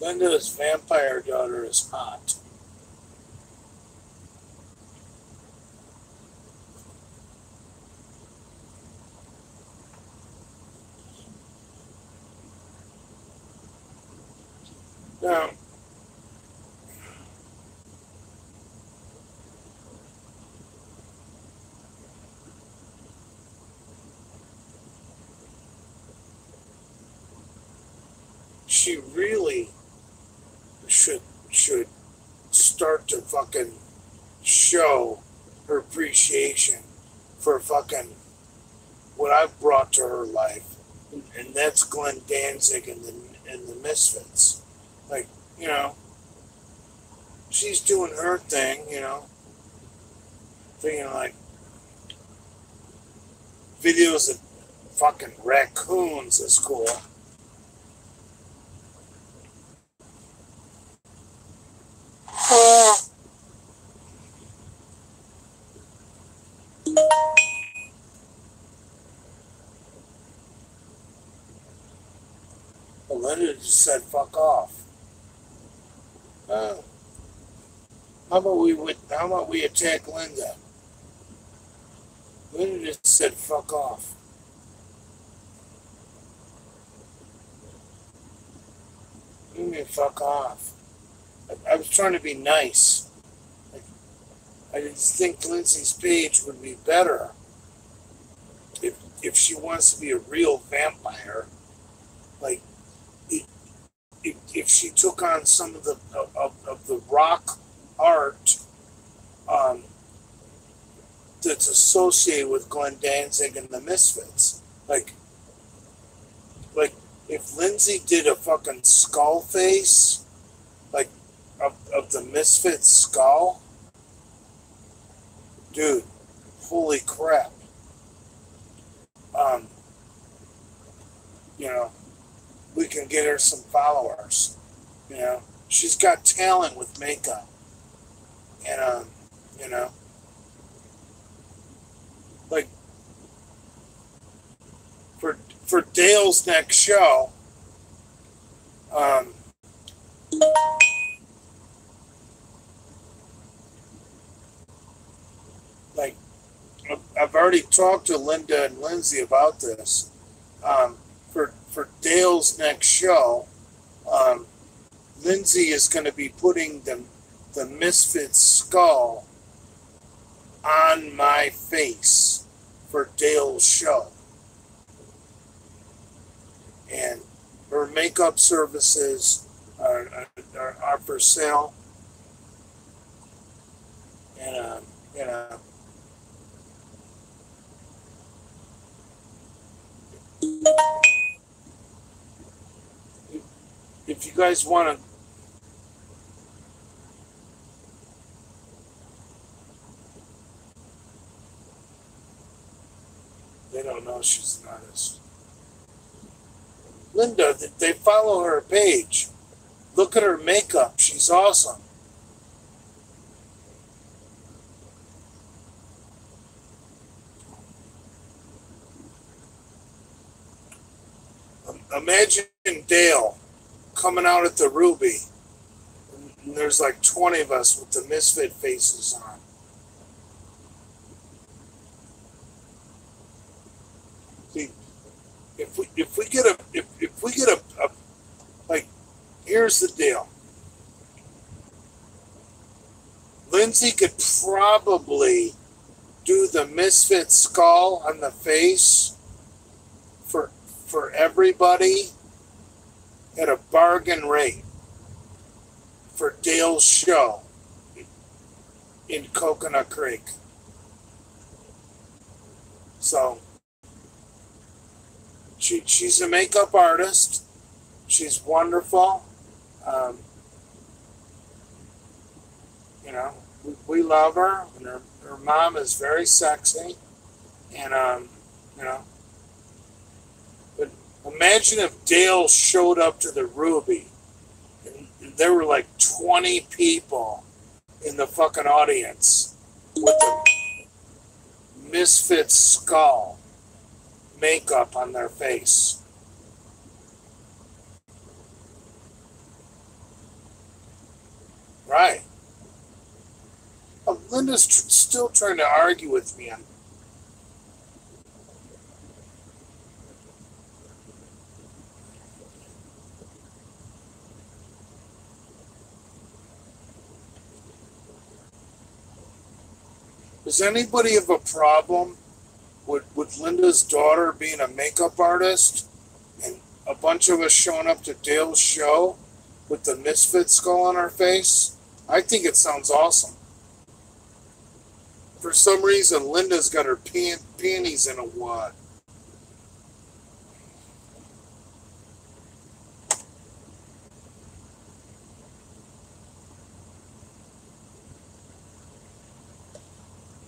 Linda's vampire daughter is hot. Now, she really should should to fucking show her appreciation for fucking what I've brought to her life, and that's Glenn Danzig and the and the Misfits. Like, you know, she's doing her thing, you know, thinking like videos of fucking raccoons is cool. Linda just said fuck off. How about we how about we attack Linda? Linda just said fuck off. You mean fuck off? I, I, was trying to be nice. I, I just think Lindsay's page would be better if if she wants to be a real vampire. Like if, if she took on some of the of, of the rock art um, that's associated with Glenn Danzig and the Misfits, like like if Lindsay did a fucking skull face, like of, of the Misfits skull, dude, holy crap. Um, you know, we can get her some followers. You know, she's got talent with makeup, and um, you know, like for for Dale's next show, um. Like, I've already talked to Linda and Lindsay about this. Um, for for Dale's next show, um, Lindsay is going to be putting the the Misfit skull on my face for Dale's show, and her makeup services are, are, are for sale, and uh, you know. if you guys want to they don't know she's an artist linda they follow her page look at her makeup she's awesome imagine dale coming out at the Ruby. And there's like 20 of us with the misfit faces on. See, if we if we get a if, if we get a, a like here's the deal. Lindsay could probably do the misfit skull on the face for for everybody at a bargain rate for Dale's show in Coconut Creek. So she, she's a makeup artist. She's wonderful. Um, you know, we, we, love her, and her, her mom is very sexy. And, um, you know, but Imagine if Dale showed up to the Ruby and there were like 20 people in the fucking audience with a misfit skull makeup on their face. Right. Oh, Linda's tr- still trying to argue with me Does anybody have a problem with, with Linda's daughter being a makeup artist and a bunch of us showing up to Dale's show with the misfit skull on our face? I think it sounds awesome. For some reason, Linda's got her pan- panties in a wad.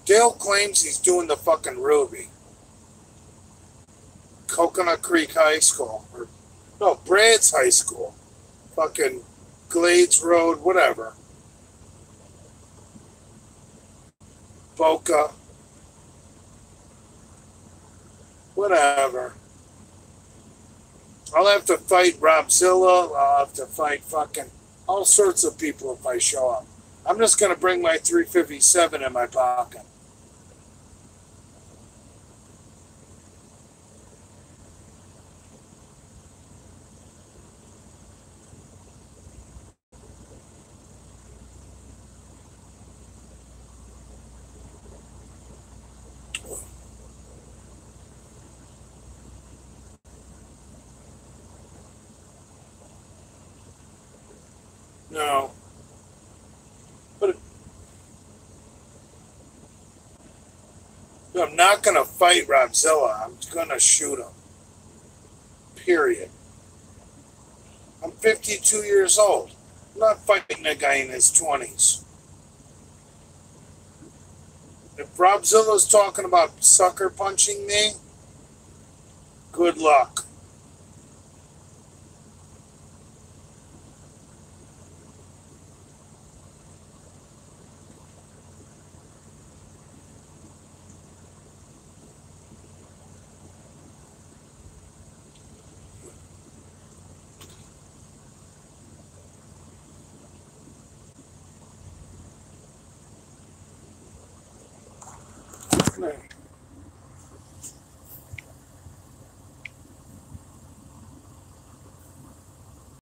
Dale claims he's doing the fucking Ruby. Coconut Creek High School. Or, no, Brad's High School. Fucking Glades Road, whatever. Boca. Whatever. I'll have to fight Robzilla. I'll have to fight fucking all sorts of people if I show up. I'm just going to bring my 357 in my pocket. No. But I'm not going to fight Robzilla. I'm going to shoot him. Period. I'm 52 years old. I'm not fighting a guy in his 20s. If Robzilla's talking about sucker punching me, good luck.